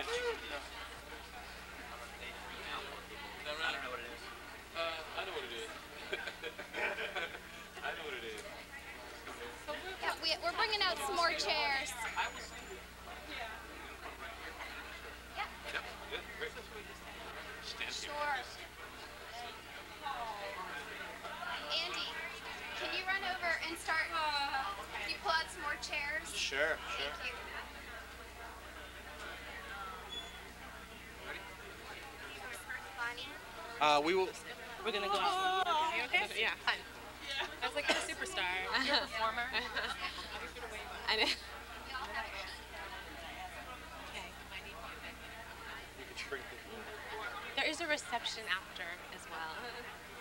mic. I'll take that. Okay. I don't know what it is. I know what it is. I know what it is. Yeah, we, we're bringing out some more chairs. Yep. Good. Great. Stand here. Sure. Andy, can you run over and start? Can you pull out some more chairs? Sure, Thank you. Bonnie? Uh, we will. We're gonna go out. You okay? Yeah. Fine. I was like, a superstar. You're a performer. I know. Okay. You can shrink it. There is a reception after as well.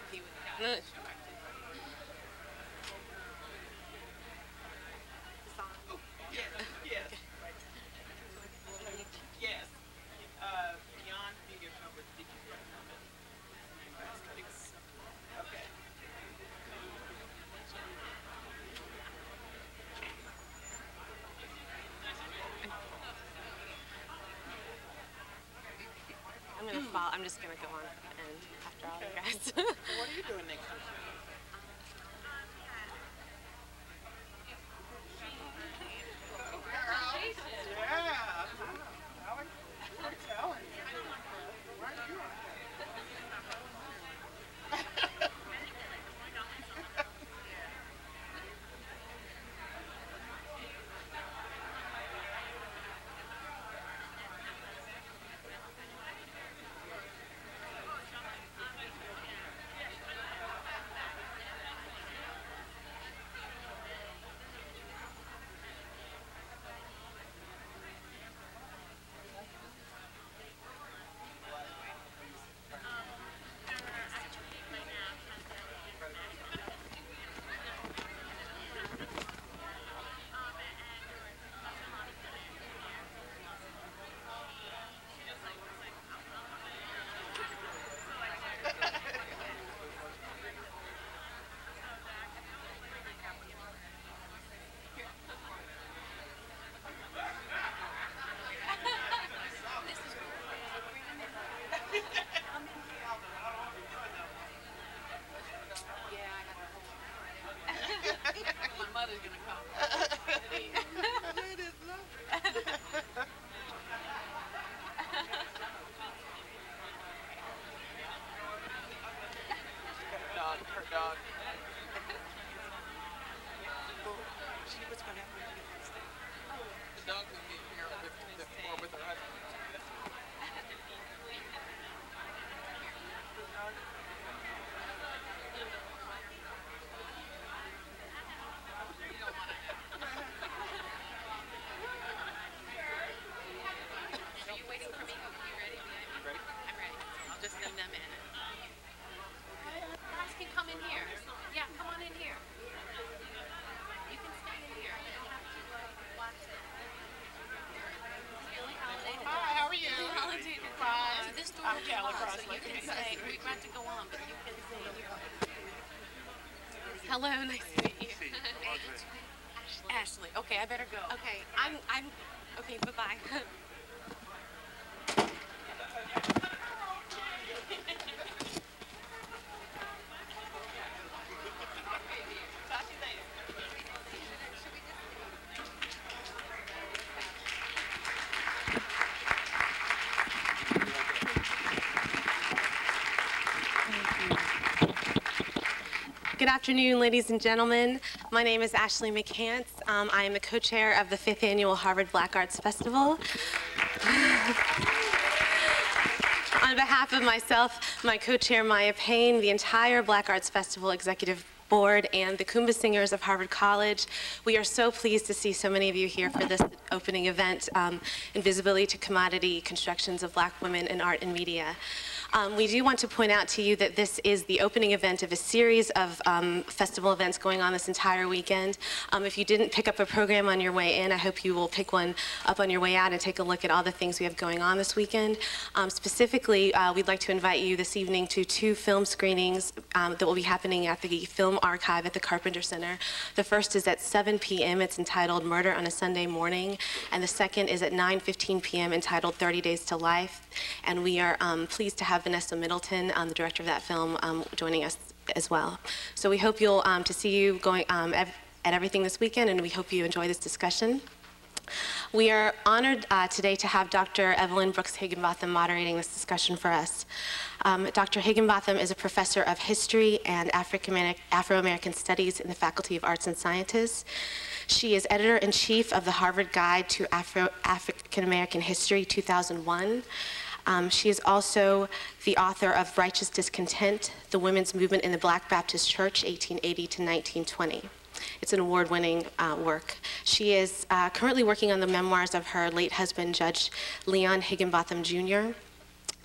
If you would- Yes. Yes. Uh, beyond figure number, did you get number? Okay. I'm just gonna go on and after all you guys. What are you doing next Hello, nice to meet you. Ashley. Okay, I better go. Okay, I'm, I'm, okay, bye-bye. Good afternoon, ladies and gentlemen. My name is Ashley McCants. Um, I am the co-chair of the fifth annual Harvard Black Arts Festival. On behalf of myself, my co-chair Maya Payne, the entire Black Arts Festival Executive Board, and the Kuumba Singers of Harvard College, we are so pleased to see so many of you here for this opening event, um, Invisibility to Commodity, Constructions of Black Women in Art and Media. Um, we do want to point out to you that this is the opening event of a series of um, festival events going on this entire weekend. Um, if you didn't pick up a program on your way in, I hope you will pick one up on your way out and take a look at all the things we have going on this weekend. Um, specifically, uh, we'd like to invite you this evening to two film screenings um, that will be happening at the Film Archive at the Carpenter Center. The first is at 7 p.m. It's entitled Murder on a Sunday Morning, and the second is at 9:15 p.m. entitled 30 Days to Life. And we are um, pleased to have Vanessa Middleton, um, the director of that film, um, joining us as well. So we hope you'll um, to see you going ev- at everything this weekend, and we hope you enjoy this discussion. We are honored uh, today to have Dr. Evelyn Brooks Higginbotham moderating this discussion for us. Um, Dr. Higginbotham is a professor of history and Afro American Studies in the Faculty of Arts and Sciences. She is editor in chief of the Harvard Guide to Afro African American History 2001. Um, she is also the author of Righteous Discontent The Women's Movement in the Black Baptist Church, 1880 to 1920. It's an award winning uh, work. She is uh, currently working on the memoirs of her late husband, Judge Leon Higginbotham Jr.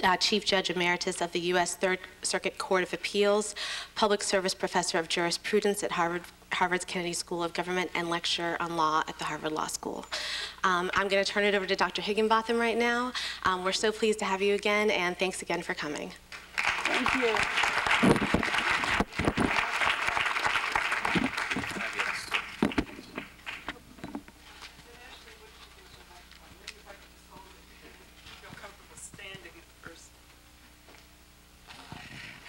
Uh, Chief Judge Emeritus of the U.S. Third Circuit Court of Appeals, Public Service Professor of Jurisprudence at Harvard, Harvard's Kennedy School of Government, and lecturer on law at the Harvard Law School. Um, I'm going to turn it over to Dr. Higginbotham right now. Um, we're so pleased to have you again, and thanks again for coming. Thank you.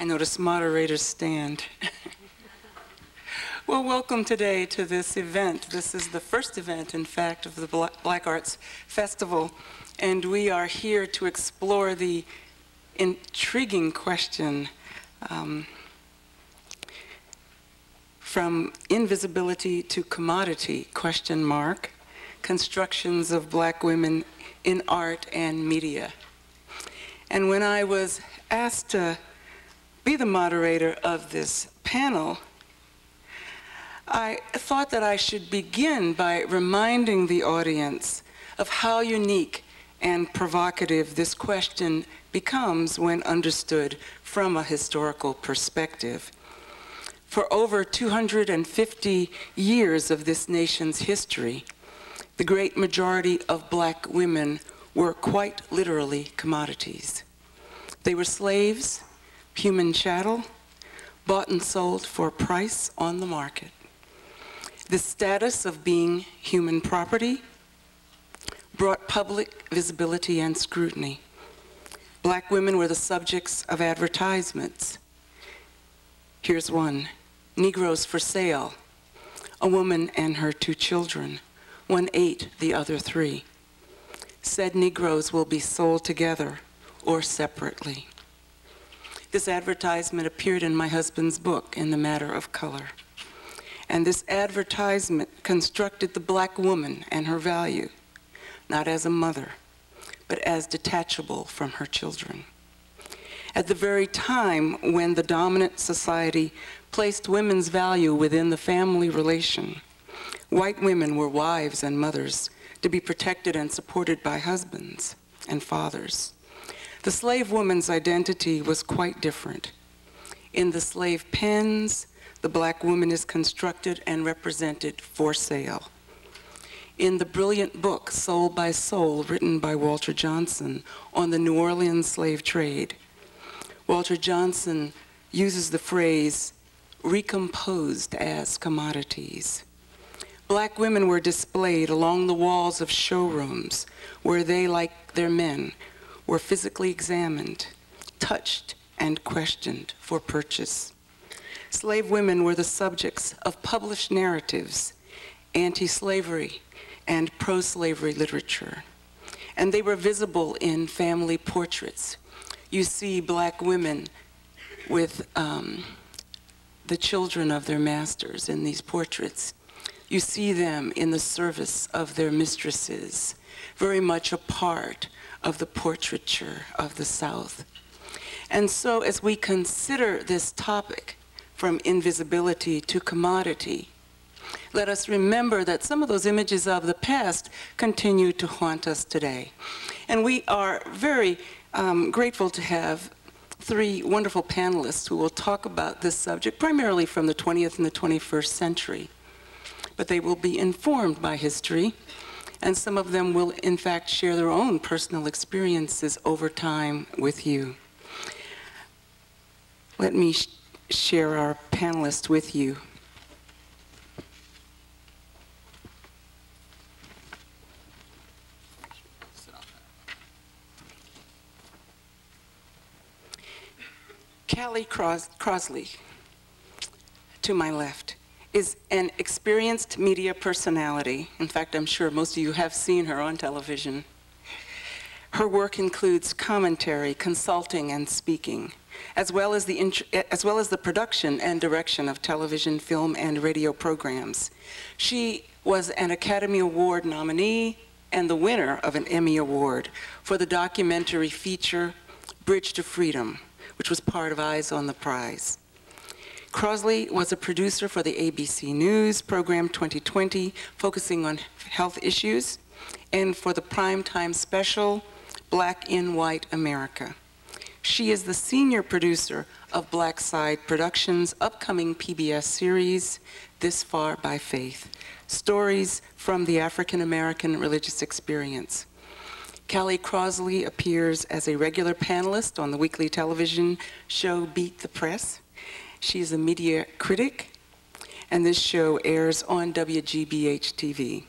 I notice moderators stand. well, welcome today to this event. This is the first event, in fact, of the Black Arts Festival, and we are here to explore the intriguing question um, from invisibility to commodity, question mark, constructions of black women in art and media. And when I was asked to be the moderator of this panel, I thought that I should begin by reminding the audience of how unique and provocative this question becomes when understood from a historical perspective. For over 250 years of this nation's history, the great majority of black women were quite literally commodities. They were slaves, human chattel, bought and sold for price on the market. The status of being human property brought public visibility and scrutiny. Black women were the subjects of advertisements. Here's one Negroes for sale. A woman and her two children. One ate the other three. Said Negroes will be sold together or separately. This advertisement appeared in my husband's book, In the Matter of Color. And this advertisement constructed the black woman and her value, not as a mother, but as detachable from her children. At the very time when the dominant society placed women's value within the family relation, white women were wives and mothers to be protected and supported by husbands and fathers. The slave woman's identity was quite different. In the slave pens, the black woman is constructed and represented for sale. In the brilliant book, Soul by Soul, written by Walter Johnson on the New Orleans slave trade, Walter Johnson uses the phrase recomposed as commodities. Black women were displayed along the walls of showrooms where they, like their men, were physically examined, touched, and questioned for purchase. Slave women were the subjects of published narratives, anti slavery, and pro slavery literature. And they were visible in family portraits. You see black women with um, the children of their masters in these portraits. You see them in the service of their mistresses, very much a part of the portraiture of the South. And so, as we consider this topic from invisibility to commodity, let us remember that some of those images of the past continue to haunt us today. And we are very um, grateful to have three wonderful panelists who will talk about this subject primarily from the 20th and the 21st century. But they will be informed by history, and some of them will, in fact, share their own personal experiences over time with you. Let me sh share our panelists with you. Callie Cros Crossley, to my left, is an experienced media personality. In fact, I'm sure most of you have seen her on television. Her work includes commentary, consulting, and speaking, as well as the, as well as the production and direction of television, film, and radio programs. She was an Academy Award nominee and the winner of an Emmy Award for the documentary feature Bridge to Freedom, which was part of Eyes on the Prize. Crossley was a producer for the ABC News program 2020, focusing on health issues, and for the primetime special, Black in White America. She is the senior producer of Blackside Productions' upcoming PBS series, This Far by Faith, stories from the African American religious experience. Callie Crossley appears as a regular panelist on the weekly television show Beat the Press. She is a media critic, and this show airs on WGBH TV.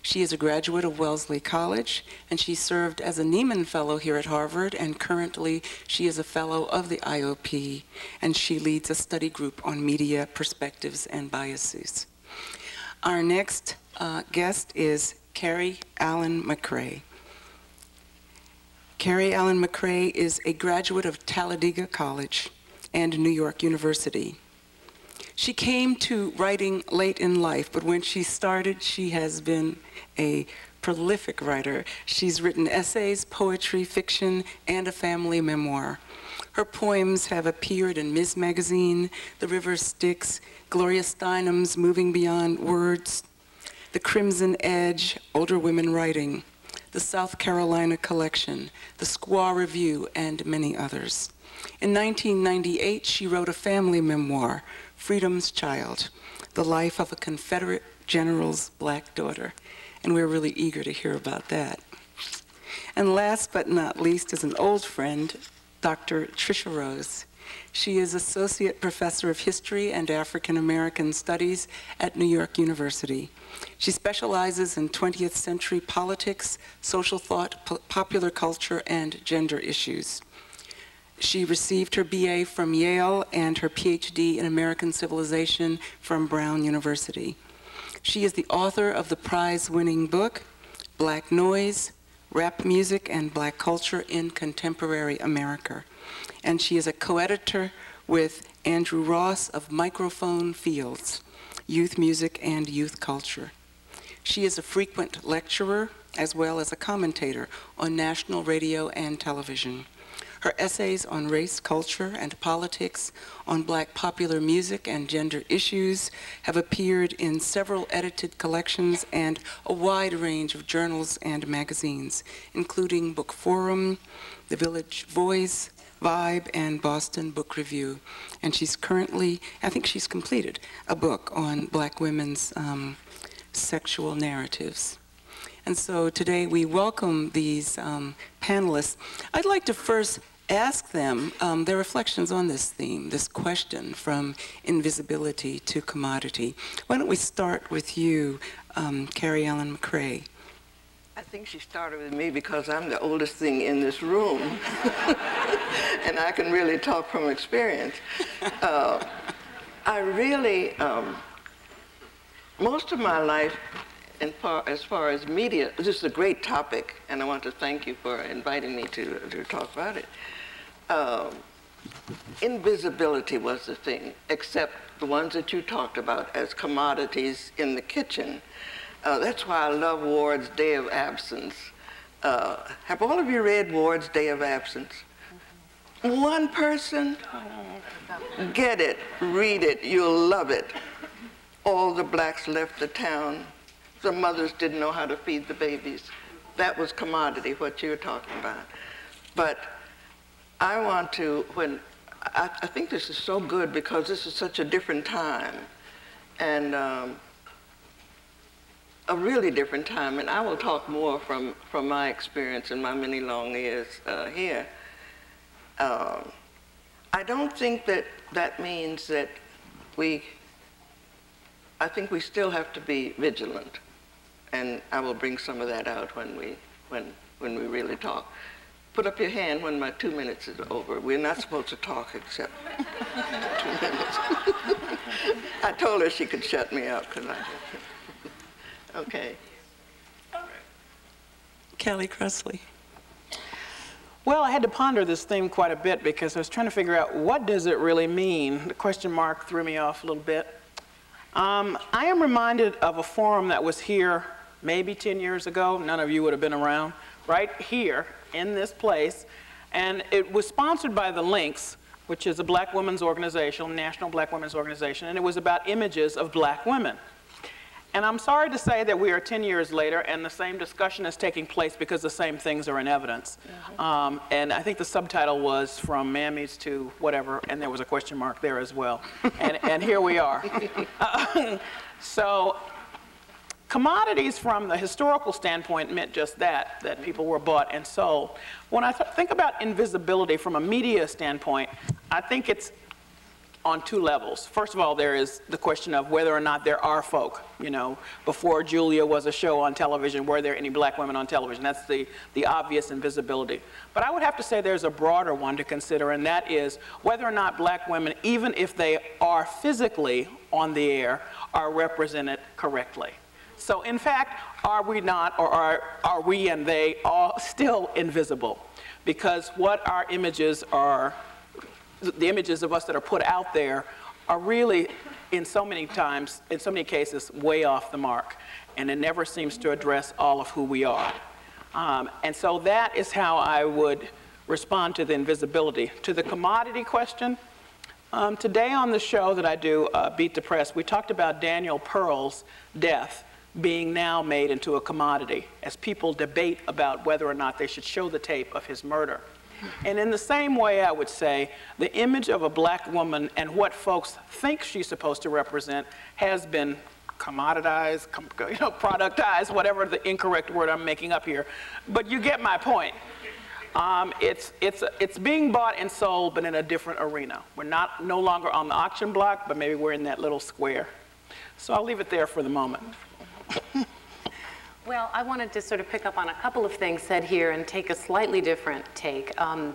She is a graduate of Wellesley College, and she served as a Nieman Fellow here at Harvard, and currently she is a Fellow of the IOP, and she leads a study group on media perspectives and biases. Our next uh, guest is Carrie Allen McCray. Carrie Allen McCray is a graduate of Talladega College and New York University. She came to writing late in life, but when she started, she has been a prolific writer. She's written essays, poetry, fiction, and a family memoir. Her poems have appeared in Ms. Magazine, The River Styx, Gloria Steinem's Moving Beyond Words, The Crimson Edge, Older Women Writing, the South Carolina Collection, the Squaw Review, and many others. In 1998, she wrote a family memoir, Freedom's Child, the life of a Confederate general's black daughter. And we're really eager to hear about that. And last but not least is an old friend, Dr. Tricia Rose. She is Associate Professor of History and African American Studies at New York University. She specializes in 20th century politics, social thought, po popular culture, and gender issues. She received her BA from Yale and her PhD in American Civilization from Brown University. She is the author of the prize-winning book, Black Noise, Rap Music and Black Culture in Contemporary America and she is a co-editor with Andrew Ross of Microphone Fiends, Youth Music and Youth Culture. She is a frequent lecturer as well as a commentator on national radio and television. Her essays on race, culture, and politics, on black popular music and gender issues have appeared in several edited collections and a wide range of journals and magazines, including Book Forum, The Village Voice, Vibe and Boston Book Review. And she's currently, I think she's completed a book on black women's um, sexual narratives. And so today we welcome these um, panelists. I'd like to first ask them um, their reflections on this theme, this question from invisibility to commodity. Why don't we start with you, um, Carrie Allen McCray? I think she started with me because I'm the oldest thing in this room. and I can really talk from experience. Uh, I really, um, most of my life, far, as far as media, this is a great topic, and I want to thank you for inviting me to, to talk about it. Um, invisibility was the thing, except the ones that you talked about as commodities in the kitchen. Uh, that's why I love Ward's Day of Absence. Uh, have all of you read Ward's Day of Absence? One person? Get it, read it, you'll love it. All the blacks left the town. The mothers didn't know how to feed the babies. That was commodity, what you're talking about. But I want to, when, I, I think this is so good because this is such a different time and um, a really different time. And I will talk more from, from my experience and my many long years uh, here. Um, I don't think that that means that we, I think we still have to be vigilant. And I will bring some of that out when we, when, when we really talk. Put up your hand when my two minutes is over. We're not supposed to talk except two minutes. I told her she could shut me up because I. okay. Callie Crossley. Well, I had to ponder this theme quite a bit because I was trying to figure out what does it really mean. The question mark threw me off a little bit. Um, I am reminded of a forum that was here maybe 10 years ago. None of you would have been around. Right here in this place. And it was sponsored by the Links, which is a black women's organization, national black women's organization. And it was about images of black women. And I'm sorry to say that we are 10 years later and the same discussion is taking place because the same things are in evidence. Um, and I think the subtitle was from mammies to whatever, and there was a question mark there as well. and, and here we are. so commodities from the historical standpoint meant just that, that people were bought and sold. When I th think about invisibility from a media standpoint, I think it's on two levels. First of all, there is the question of whether or not there are folk. You know, before Julia was a show on television, were there any black women on television? That's the, the obvious invisibility. But I would have to say there's a broader one to consider, and that is whether or not black women, even if they are physically on the air, are represented correctly. So in fact, are we not, or are, are we and they all still invisible? Because what our images are the images of us that are put out there are really, in so many times, in so many cases, way off the mark. And it never seems to address all of who we are. Um, and so that is how I would respond to the invisibility. To the commodity question, um, today on the show that I do, uh, Beat the Press, we talked about Daniel Pearl's death being now made into a commodity as people debate about whether or not they should show the tape of his murder. And in the same way, I would say the image of a black woman and what folks think she's supposed to represent has been commoditized, com you know, productized, whatever the incorrect word I'm making up here. But you get my point. Um, it's, it's, it's being bought and sold, but in a different arena. We're not no longer on the auction block, but maybe we're in that little square. So I'll leave it there for the moment. Well, I wanted to sort of pick up on a couple of things said here and take a slightly different take. Um,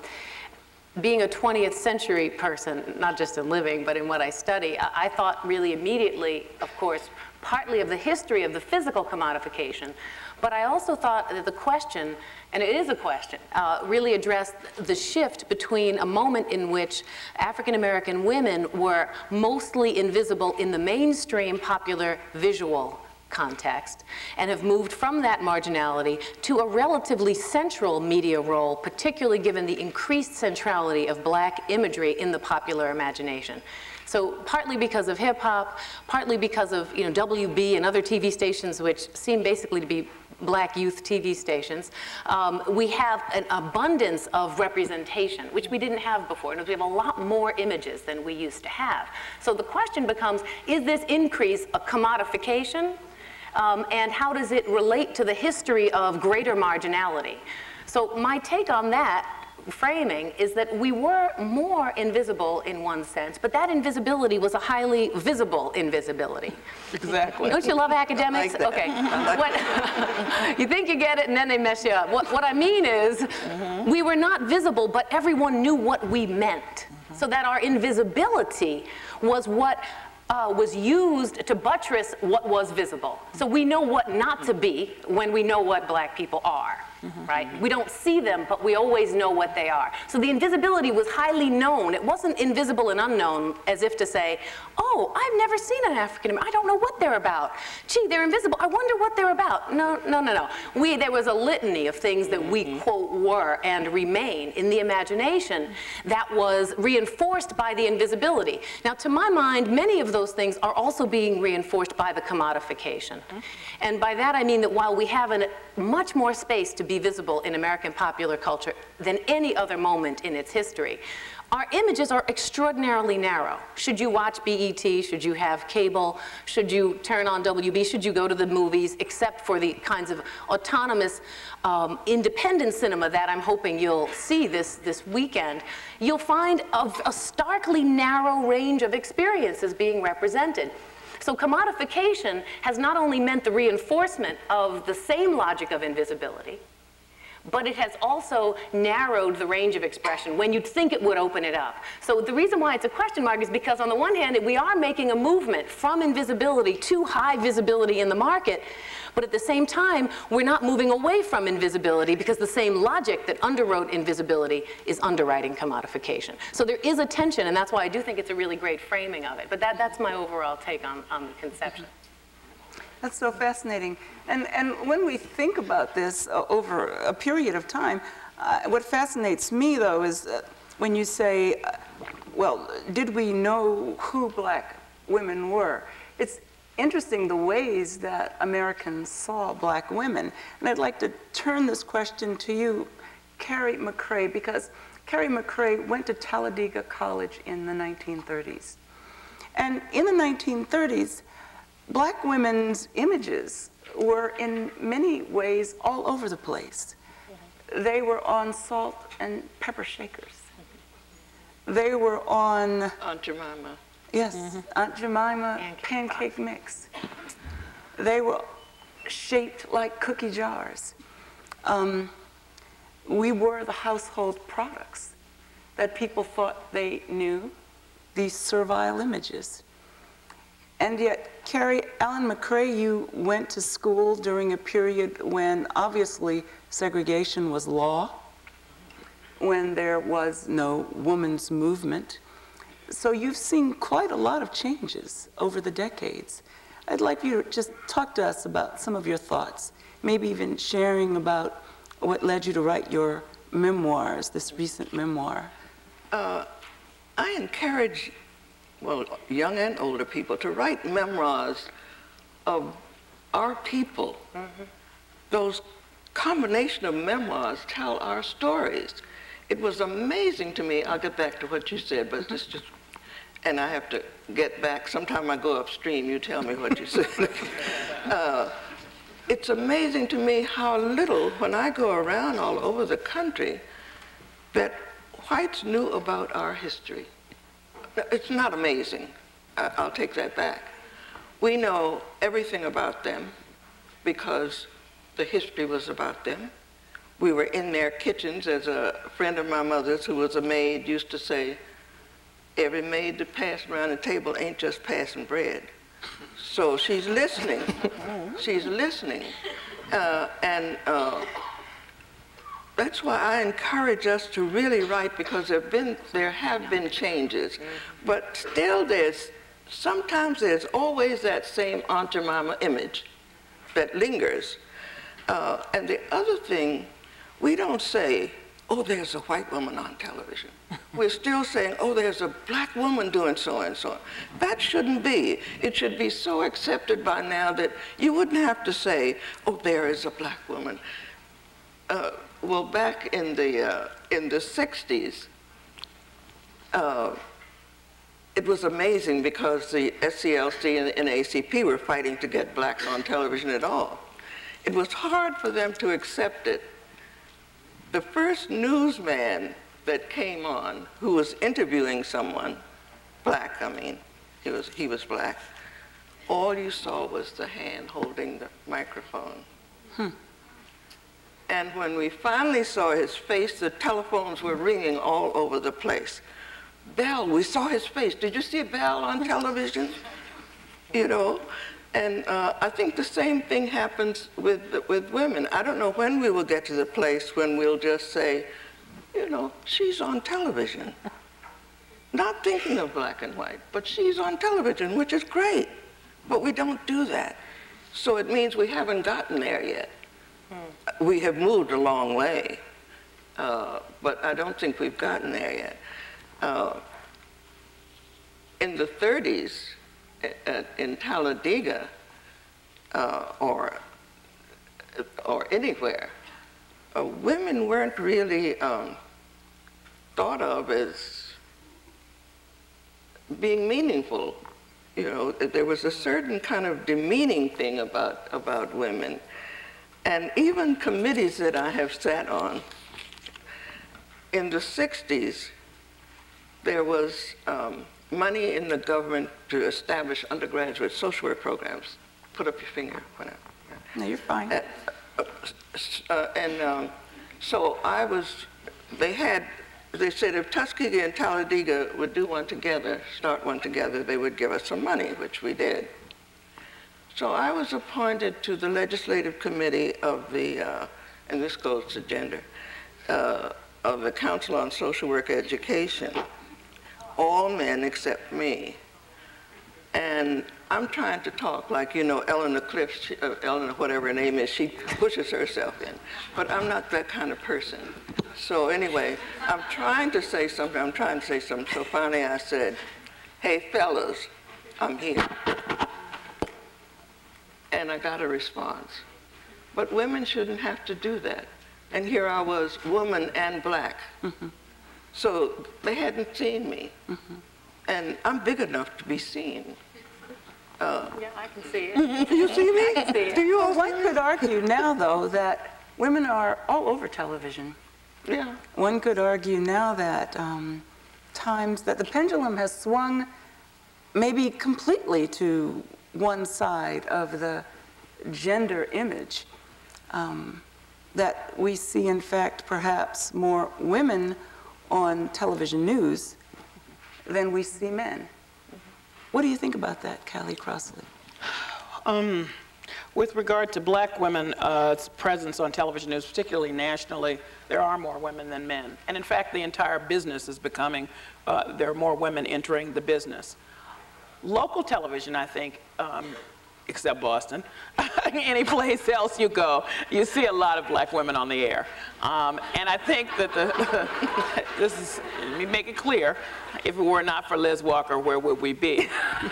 being a 20th century person, not just in living, but in what I study, I, I thought really immediately, of course, partly of the history of the physical commodification, but I also thought that the question, and it is a question, uh, really addressed the shift between a moment in which African American women were mostly invisible in the mainstream popular visual context and have moved from that marginality to a relatively central media role, particularly given the increased centrality of black imagery in the popular imagination. So partly because of hip hop, partly because of you know, WB and other TV stations which seem basically to be black youth TV stations, um, we have an abundance of representation, which we didn't have before. And we have a lot more images than we used to have. So the question becomes, is this increase a commodification um, and how does it relate to the history of greater marginality? So my take on that framing is that we were more invisible in one sense, but that invisibility was a highly visible invisibility. Exactly. Don't you love academics? like okay. What, you think you get it and then they mess you up. What, what I mean is, mm -hmm. we were not visible, but everyone knew what we meant. Mm -hmm. So that our invisibility was what uh, was used to buttress what was visible. So we know what not to be when we know what black people are. Mm -hmm. right? We don't see them, but we always know what they are. So the invisibility was highly known. It wasn't invisible and unknown as if to say, oh, I've never seen an African American. I don't know what they're about. Gee, they're invisible. I wonder what they're about. No, no, no, no. We, there was a litany of things that we, mm-hmm. quote, were and remain in the imagination that was reinforced by the invisibility. Now, to my mind, many of those things are also being reinforced by the commodification. Mm -hmm. And by that I mean that while we have a much more space to be visible in American popular culture than any other moment in its history. Our images are extraordinarily narrow. Should you watch BET? Should you have cable? Should you turn on WB? Should you go to the movies? Except for the kinds of autonomous, um, independent cinema that I'm hoping you'll see this, this weekend, you'll find a, a starkly narrow range of experiences being represented. So commodification has not only meant the reinforcement of the same logic of invisibility, but it has also narrowed the range of expression when you'd think it would open it up. So the reason why it's a question mark is because on the one hand, we are making a movement from invisibility to high visibility in the market, but at the same time, we're not moving away from invisibility because the same logic that underwrote invisibility is underwriting commodification. So there is a tension, and that's why I do think it's a really great framing of it. But that, that's my overall take on, on the conception. That's so fascinating. And, and when we think about this uh, over a period of time, uh, what fascinates me, though, is uh, when you say, uh, well, did we know who black women were? It's interesting the ways that Americans saw black women. And I'd like to turn this question to you, Carrie McCray, because Carrie McCray went to Talladega College in the 1930s. And in the 1930s, black women's images were in many ways all over the place. They were on salt and pepper shakers. They were on, Aunt Jemima. yes, Aunt Jemima Pancake pancake mix. They were shaped like cookie jars. Um, we were the household products that people thought they knew, these servile images. And yet, Carrie, Allen McCray, you went to school during a period when obviously segregation was law, when there was no women's movement. So you've seen quite a lot of changes over the decades. I'd like you to just talk to us about some of your thoughts, maybe even sharing about what led you to write your memoirs, this recent memoir. Uh, I encourage, well, young and older people to write memoirs of our people. Those combination of memoirs tell our stories. It was amazing to me. I'll get back to what you said, but this just, and I have to get back. Sometime I go upstream, you tell me what you said. uh, it's amazing to me how little, when I go around all over the country, that whites knew about our history. It's not amazing. I'll take that back. We know everything about them because the history was about them. We were in their kitchens, as a friend of my mother's who was a maid used to say, every maid that passed around the table ain't just passing bread. So she's listening. she's listening. Uh, and uh, that's why I encourage us to really write because there have been, there have been changes. But still there's, sometimes there's always that same Aunt Jemima image that lingers. Uh, and the other thing, we don't say, oh, there's a white woman on television. We're still saying, oh, there's a black woman doing so and so. That shouldn't be. It should be so accepted by now that you wouldn't have to say, oh, there is a black woman. Uh, well, back in the, uh, in the 60s, uh, it was amazing because the SCLC and the NAACP were fighting to get blacks on television at all. It was hard for them to accept it. The first newsman that came on who was interviewing someone, black, I mean, he was, he was black, all you saw was the hand holding the microphone. And when we finally saw his face, the telephones were ringing all over the place. Bell, we saw his face. Did you see Bell on television? You know? And uh, I think the same thing happens with, with women. I don't know when we will get to the place when we'll just say, you know, she's on television. Not thinking of black and white, but she's on television, which is great. But we don't do that. So it means we haven't gotten there yet. We have moved a long way, uh, but I don't think we've gotten there yet. Uh, in the 30s, uh, in Talladega, uh, or, or anywhere, uh, women weren't really um, thought of as being meaningful. You know, there was a certain kind of demeaning thing about, about women. And even committees that I have sat on, in the 60s, there was um, money in the government to establish undergraduate social work programs. Put up your finger. Whatever. No, you're fine. Uh, uh, and um, so I was, they had, they said if Tuskegee and Talladega would do one together, start one together, they would give us some money, which we did. So I was appointed to the legislative committee of the, uh, and this goes to gender, uh, of the Council on Social Work Education, all men except me. And I'm trying to talk like, you know, Eleanor Clift, she, uh, Eleanor, whatever her name is, she pushes herself in. But I'm not that kind of person. So anyway, I'm trying to say something, I'm trying to say something. So finally I said, hey, fellas, I'm here. And I got a response. But women shouldn't have to do that. And here I was, woman and black. Mm-hmm. So they hadn't seen me. Mm-hmm. And I'm big enough to be seen. Uh, yeah, I can see it. Do you see me? I see it. Do you all Well, one could argue now, though, that women are all over television. Yeah. One could argue now that um, times that the pendulum has swung maybe completely to one side of the gender image, um, that we see, in fact, perhaps more women on television news than we see men. What do you think about that, Callie Crossley? Um, with regard to black women's uh, presence on television news, particularly nationally, there are more women than men. And in fact, the entire business is becoming, uh, there are more women entering the business. Local television, I think, um, except Boston, any place else you go, you see a lot of black women on the air. Um, and I think that the, this is, let me make it clear, if it were not for Liz Walker, where would we be?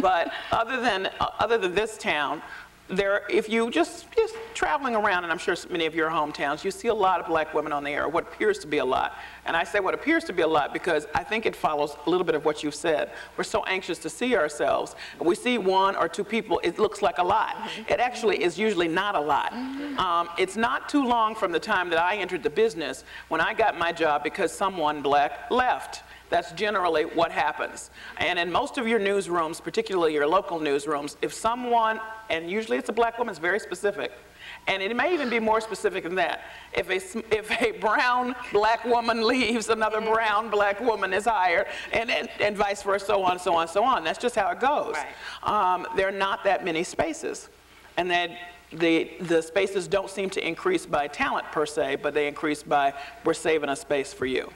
but other than, other than this town, there, if you just, just traveling around, and I'm sure many of your hometowns, you see a lot of black women on the air, what appears to be a lot. And I say what appears to be a lot because I think it follows a little bit of what you've said. We're so anxious to see ourselves. We see one or two people, it looks like a lot. It actually is usually not a lot. Um, it's not too long from the time that I entered the business when I got my job because someone black left. That's generally what happens. And in most of your newsrooms, particularly your local newsrooms, if someone, and usually it's a black woman, it's very specific, and it may even be more specific than that. If a, if a brown black woman leaves, another brown black woman is hired, and, and, and vice versa, so on, so on, so on. That's just how it goes. Um, there are not that many spaces. And that the, the spaces don't seem to increase by talent per se, but they increase by we're saving a space for you.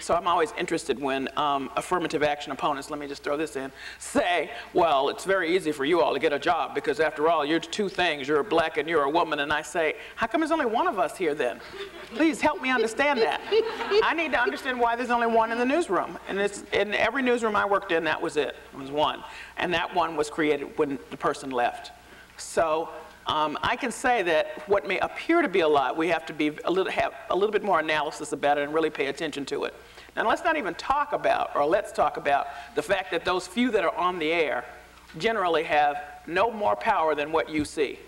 So I'm always interested when um, affirmative action opponents, let me just throw this in, say, well, it's very easy for you all to get a job because after all, you're two things, you're a black and you're a woman. And I say, how come there's only one of us here then? Please help me understand that. I need to understand why there's only one in the newsroom. And it's, in every newsroom I worked in, that was it. It was one. And that one was created when the person left. So um, I can say that what may appear to be a lot, we have to be a little, have a little bit more analysis about it and really pay attention to it. Now let's not even talk about, or let's talk about the fact that those few that are on the air generally have no more power than what you see.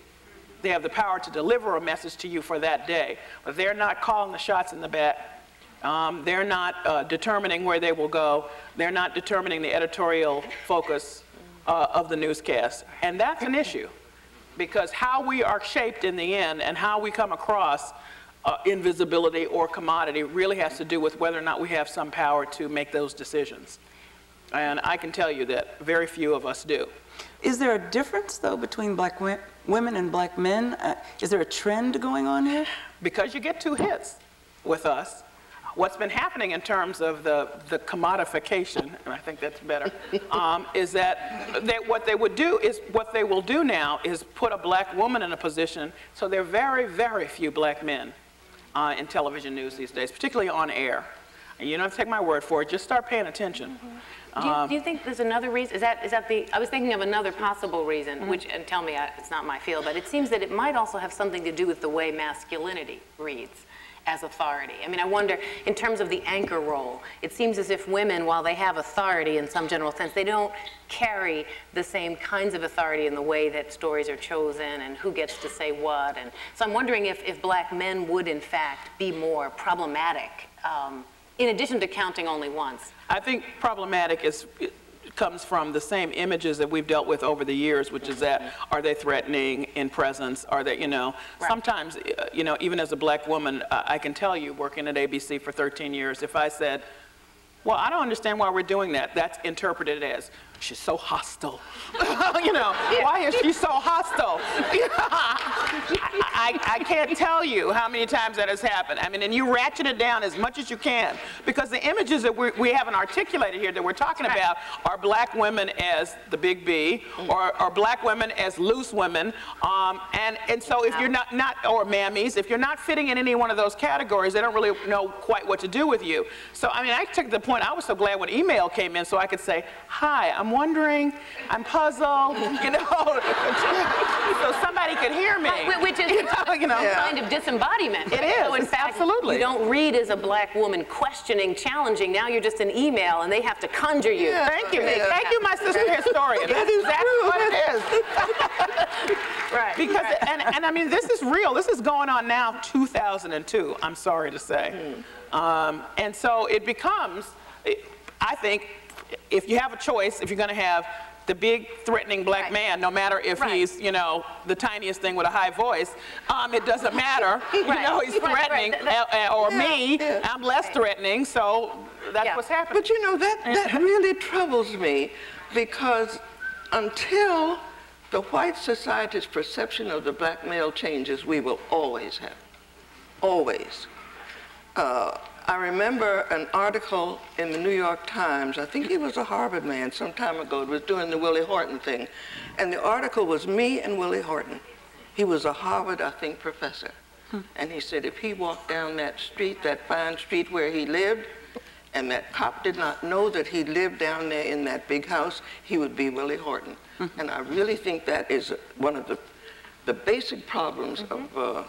They have the power to deliver a message to you for that day, but they're not calling the shots in the back. Um, they're not uh, determining where they will go. They're not determining the editorial focus uh, of the newscast. And that's an issue because how we are shaped in the end and how we come across uh, invisibility or commodity really has to do with whether or not we have some power to make those decisions. And I can tell you that very few of us do. Is there a difference, though, between black wo- women and black men? Uh, is there a trend going on here? because you get two hits with us. What's been happening in terms of the, the commodification, and I think that's better, um, is that they, what they would do is, what they will do now is put a black woman in a position, so there are very, very few black men uh, in television news these days, particularly on air. You don't have to take my word for it, just start paying attention. Do you, do you think there's another reason? Is that, is that the, I was thinking of another possible reason, which, and tell me, I- it's not my field, but it seems that it might also have something to do with the way masculinity reads as authority. I mean, I wonder, in terms of the anchor role, it seems as if women, while they have authority in some general sense, they don't carry the same kinds of authority in the way that stories are chosen and who gets to say what. And so I'm wondering if, if black men would, in fact, be more problematic, um, in addition to counting only once. I think problematic is, comes from the same images that we've dealt with over the years, which is that, are they threatening in presence? Are they, you know, Right. sometimes, uh, you know, even as a black woman, uh, I can tell you, working at ABC for 13 years, if I said, well, I don't understand why we're doing that, that's interpreted as, she's so hostile. You know, why is she so hostile? I, I, I can't tell you how many times that has happened. I mean, and you ratchet it down as much as you can because the images that we, we haven't articulated here that we're talking about are black women as the big B or, or black women as loose women. Um, and, and so if you're not, not, or mammies, if you're not fitting in any one of those categories, they don't really know quite what to do with you. So, I mean, I took the point, I was so glad when email came in so I could say, hi, I'm wondering, I'm puzzled, you know, so somebody could hear me. Right, Which is You know, you know. Yeah. kind of disembodiment. It right? So in fact, absolutely. You don't read as a black woman questioning, challenging. Now you're just an email and they have to conjure you. Yeah. Thank you. Yeah. Thank you, my sister historian. That's exactly what it is. Right. Because, and, and I mean, this is real. This is going on now, 2002, I'm sorry to say. Um, and so it becomes, I think, if you have a choice, if you're going to have the big threatening black Right. man, no matter if Right. he's, you know, the tiniest thing with a high voice, um, it doesn't matter. You know, he's Right, right. threatening, That- uh, uh, or me, yeah. I'm less threatening, so that's Yeah. what's happening. But you know, that, that really troubles me because until the white society's perception of the black male changes, we will always have. Always. Uh, I remember an article in the New York Times, I think he was a Harvard man some time ago, it was doing the Willie Horton thing. And the article was me and Willie Horton. He was a Harvard, I think, professor. Hmm. And he said if he walked down that street, that fine street where he lived, and that cop did not know that he lived down there in that big house, he would be Willie Horton. Hmm. And I really think that is one of the, the basic problems mm-hmm. of uh.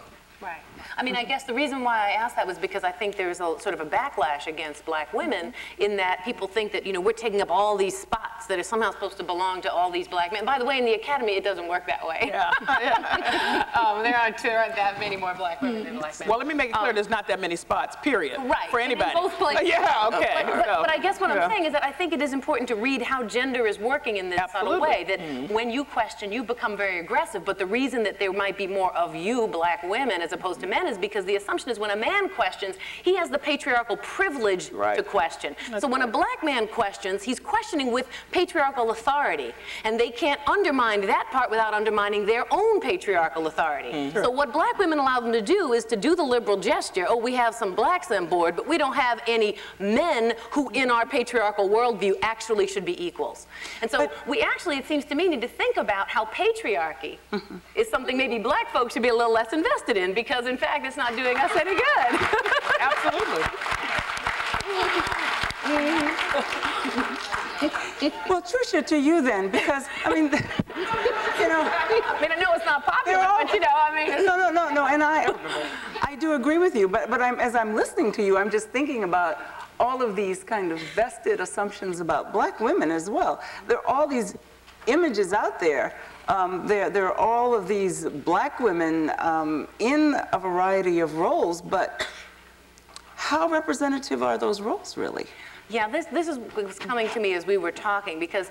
I mean, I guess the reason why I asked that was because I think there's a sort of a backlash against black women in that people think that, you know, we're taking up all these spots that are somehow supposed to belong to all these black men. By the way, in the academy, it doesn't work that way. Yeah. um, there, aren't, there aren't that many more black women than black men. Well, let me make it clear, there's not that many spots, period. Um, Right. For anybody. both places. Yeah, okay. But, but, So, but I guess what yeah. I'm saying is that I think it is important to read how gender is working in this subtle Absolutely. way. That when you question, you become very aggressive. But the reason that there might be more of you, black women, as opposed to men, is because the assumption is when a man questions, he has the patriarchal privilege Right. to question. so when a black man questions, he's questioning with patriarchal authority. And they can't undermine that part without undermining their own patriarchal authority. Mm-hmm. So what black women allow them to do is to do the liberal gesture, oh, we have some blacks on board, but we don't have any men who in our patriarchal worldview actually should be equals. And so we actually, it seems to me, need to think about how patriarchy Mm-hmm. is something maybe black folks should be a little less invested in because in fact it's not doing us any good. Absolutely. Mm-hmm. Well, Tricia, to you then, because, I mean, you know, I mean, I know it's not popular, all- but you know, I mean. no, no, no, no, and I, I do agree with you, but, but I'm, as I'm listening to you, I'm just thinking about all of these kind of vested assumptions about black women as well. There are all these images out there. Um, there, there are all of these black women um, in a variety of roles, but how representative are those roles really? Yeah, this, this is was coming to me as we were talking because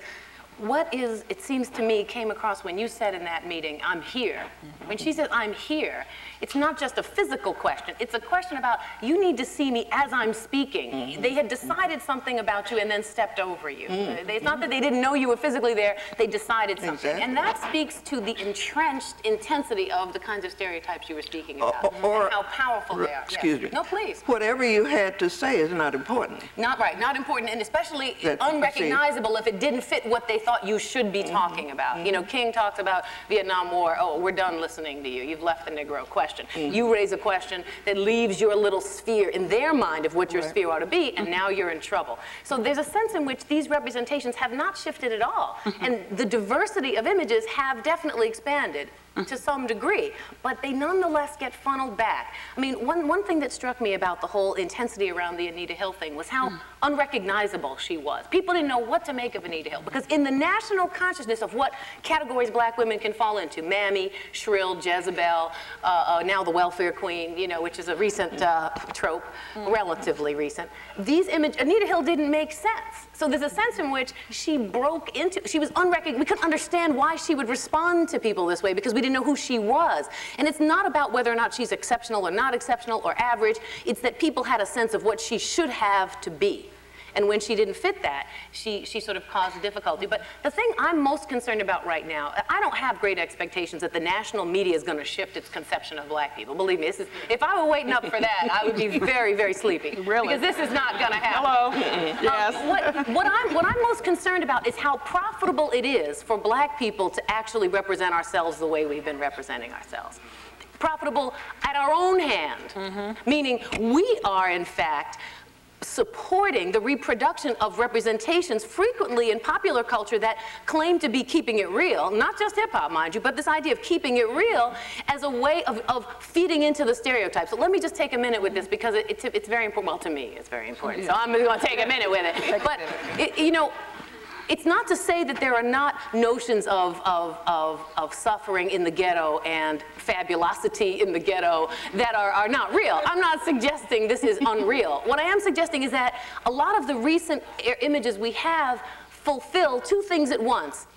what is, it seems to me, came across when you said in that meeting, I'm here. When she says, I'm here, it's not just a physical question. It's a question about you need to see me as I'm speaking. Mm-hmm. They had decided something about you and then stepped over you. Uh, It's not that they didn't know you were physically there, they decided something. And that speaks to the entrenched intensity of the kinds of stereotypes you were speaking uh, Or- about or- and how powerful they are. Yes. Excuse me. No, please. Whatever you had to say is not important. Not right, not important, and especially That- unrecognizable if it didn't fit what they thought you should be mm-hmm. talking about. You know, King talks about Vietnam War, oh, we're done listening to you. You've left the Negro question. Mm-hmm. You raise a question that leaves your little sphere in their mind of what your sphere ought to be, and mm-hmm. now you're in trouble. So there's a sense in which these representations have not shifted at all. Mm-hmm. And the diversity of images have definitely expanded to some degree, but they nonetheless get funneled back. I mean, one, one thing that struck me about the whole intensity around the Anita Hill thing was how unrecognizable she was. People didn't know what to make of Anita Hill because in the national consciousness of what categories black women can fall into, Mammy, Shrill, Jezebel, uh, uh, now the welfare queen, you know, which is a recent uh, trope, relatively recent, these images, Anita Hill didn't make sense. So there's a sense in which she broke into, she was unrecognizable. We couldn't understand why she would respond to people this way because we didn't know who she was. And it's not about whether or not she's exceptional or not exceptional or average. It's that people had a sense of what she should have to be. And when she didn't fit that, she, she sort of caused difficulty. But the thing I'm most concerned about right now, I don't have great expectations that the national media is going to shift its conception of black people. Believe me, this is, if I were waiting up for that, I would be very, very sleepy. Really? Because this is not going to happen. Hello. Um, Yes. what, what, I'm, what I'm most concerned about is how profitable it is for black people to actually represent ourselves the way we've been representing ourselves. Profitable at our own hand, meaning we are, in fact, supporting the reproduction of representations frequently in popular culture that claim to be keeping it real, not just hip hop, mind you, but this idea of keeping it real as a way of, of feeding into the stereotypes. So let me just take a minute with this because it, it's, it's very important. Well, to me, it's very important. So I'm going to take a minute with it. But, it, you know, it's not to say that there are not notions of, of, of, of suffering in the ghetto and fabulosity in the ghetto that are, are not real. I'm not suggesting this is unreal. What I am suggesting is that a lot of the recent images we have fulfill two things at once.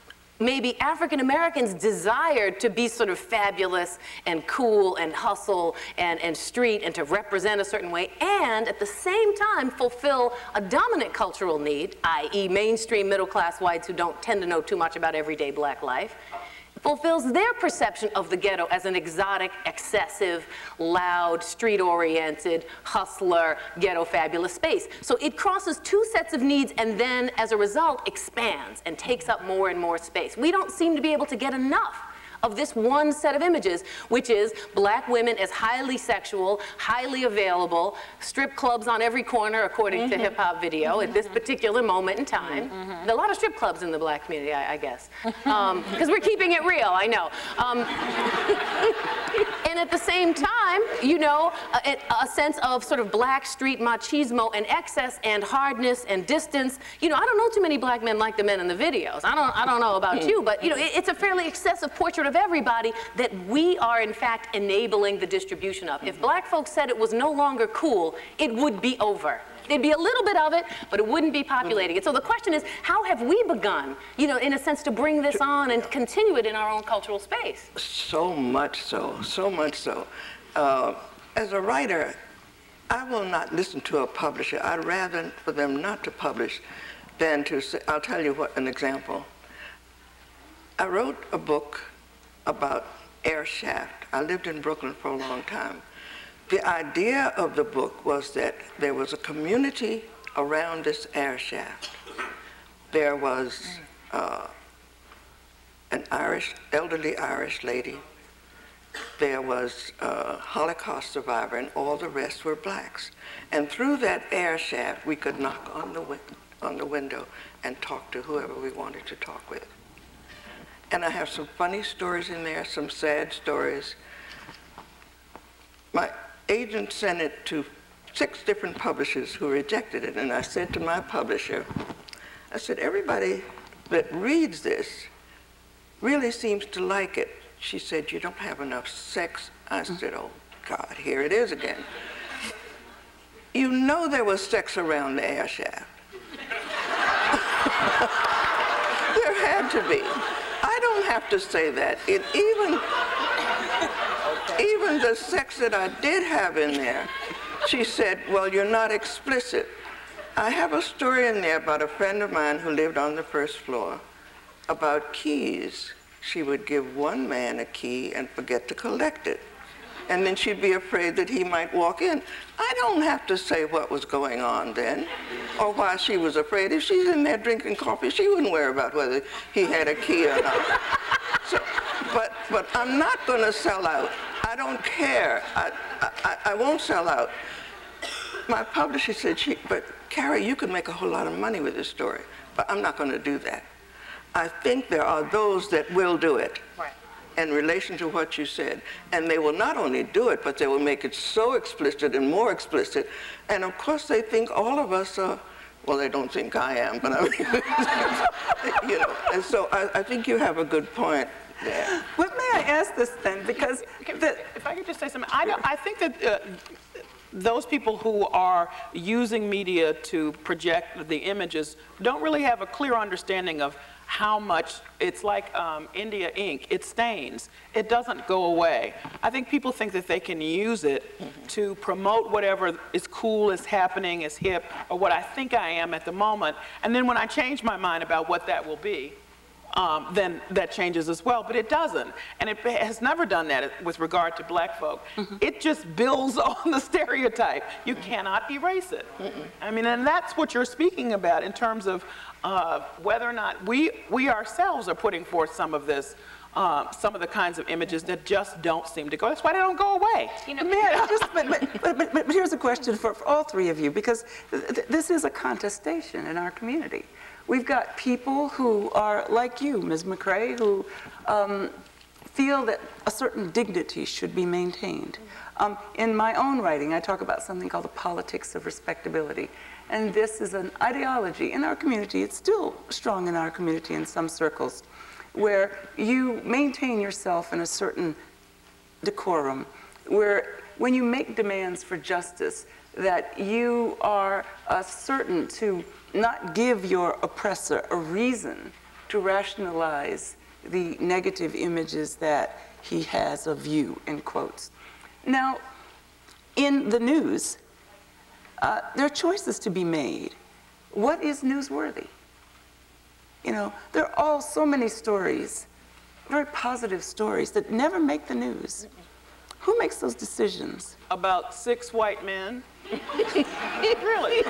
Maybe African Americans desired to be sort of fabulous and cool and hustle and, and street and to represent a certain way, and at the same time fulfill a dominant cultural need, i.e., mainstream middle class whites who don't tend to know too much about everyday black life fulfills their perception of the ghetto as an exotic, excessive, loud, street-oriented, hustler, ghetto fabulous space. So it crosses two sets of needs and then, as a result, expands and takes up more and more space. We don't seem to be able to get enough of this one set of images, which is black women as highly sexual, highly available, strip clubs on every corner, according to mm-hmm. hip hop video, at this mm-hmm. particular moment in time. Mm-hmm. There are a lot of strip clubs in the black community, I, I guess, um, because we're keeping it real. I know. Um, and at the same time, you know, a, a sense of sort of black street machismo and excess and hardness and distance. You know, I don't know too many black men like the men in the videos. I don't, I don't know about hmm. you, but you know, it- it's a fairly excessive portrait of everybody that we are in fact enabling the distribution of. If black folks said it was no longer cool, it would be over. There'd be a little bit of it, but it wouldn't be populating it. So the question is, how have we begun, you know, in a sense, to bring this on and continue it in our own cultural space? So much so, so much so. Uh, as a writer, I will not listen to a publisher. I'd rather for them not to publish than to say, I'll tell you what, an example. I wrote a book about air shaft. I lived in Brooklyn for a long time. The idea of the book was that there was a community around this air shaft. There was uh, an Irish, elderly Irish lady. There was a Holocaust survivor, and all the rest were blacks. And through that air shaft, we could knock on the, on the window and talk to whoever we wanted to talk with. And I have some funny stories in there, some sad stories. My agent sent it to six different publishers who rejected it, and I said to my publisher, I said, everybody that reads this really seems to like it. She said, you don't have enough sex. I said, oh, God, here it is again. You know there was sex around the air shaft. there had to be. Have to say that. It even, even the sex that I did have in there, she said, well, you're not explicit. I have a story in there about a friend of mine who lived on the first floor about keys. She would give one man a key and forget to collect it. And then she'd be afraid that he might walk in. I don't have to say what was going on then or why she was afraid. If she's in there drinking coffee, she wouldn't worry about whether he had a key or not. So, but, but I'm not going to sell out. I don't care. I, I, I won't sell out. My publisher said, she, but Carrie, you could make a whole lot of money with this story, but I'm not going to do that. I think there are those that will do it Right. In relation to what you said. And they will not only do it, but they will make it so explicit and more explicit. And of course, they think all of us are, well, they don't think I am, but I mean, you know. And so I, I think you have a good point there. Well, may I ask this then, because the, If I could just say something, I, don't, I think that uh, those people who are using media to project the images don't really have a clear understanding of how much it's like um, India ink. It stains. It doesn't go away. I think people think that they can use it to promote whatever is cool, is happening, is hip, or what I think I am at the moment. And then when I change my mind about what that will be, um, then that changes as well. But it doesn't. And it has never done that with regard to black folk. It just builds on the stereotype. You cannot erase it. I mean, and that's what you're speaking about in terms of uh, whether or not we, we ourselves are putting forth some of this. Uh, some of the kinds of images that just don't seem to go. That's why they don't go away. May I just, but, but, but, but, here's a question for, for all three of you, because th- th- this is a contestation in our community. We've got people who are like you, Ms. McCray, who um, feel that a certain dignity should be maintained. Um, in my own writing, I talk about something called the politics of respectability. And this is an ideology in our community, it's still strong in our community in some circles, where you maintain yourself in a certain decorum, where when you make demands for justice, that you are uh, certain to not give your oppressor a reason to rationalize the negative images that he has of you, in quotes. Now, in the news, uh, there are choices to be made. What is newsworthy? You know, there are all so many stories, very positive stories, that never make the news. Who makes those decisions? About six white men. really?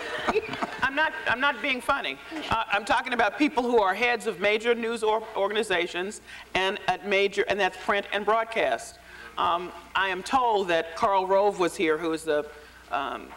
I'm not, I'm not being funny. Uh, I'm talking about people who are heads of major news or organizations and at major, and that's print and broadcast. Um, I am told that Karl Rove was here, who is the, um,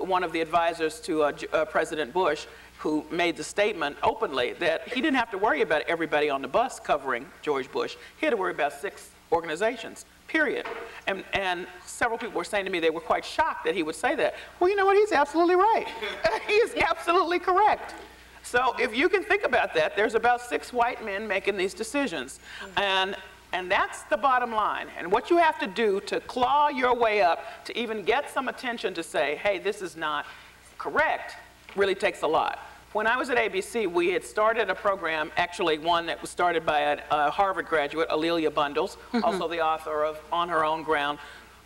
one of the advisors to uh, uh, President Bush, who made the statement openly that he didn't have to worry about everybody on the bus covering George Bush. He had to worry about six organizations, period. And, and several people were saying to me they were quite shocked that he would say that. Well, you know what? He's absolutely right. he is absolutely correct. So if you can think about that, there's about six white men making these decisions. And, and that's the bottom line. And what you have to do to claw your way up to even get some attention to say, hey, this is not correct, really takes a lot. When I was at ABC, we had started a program, actually one that was started by a, a Harvard graduate, A'Lelia Bundles, mm-hmm. also the author of On Her Own Ground,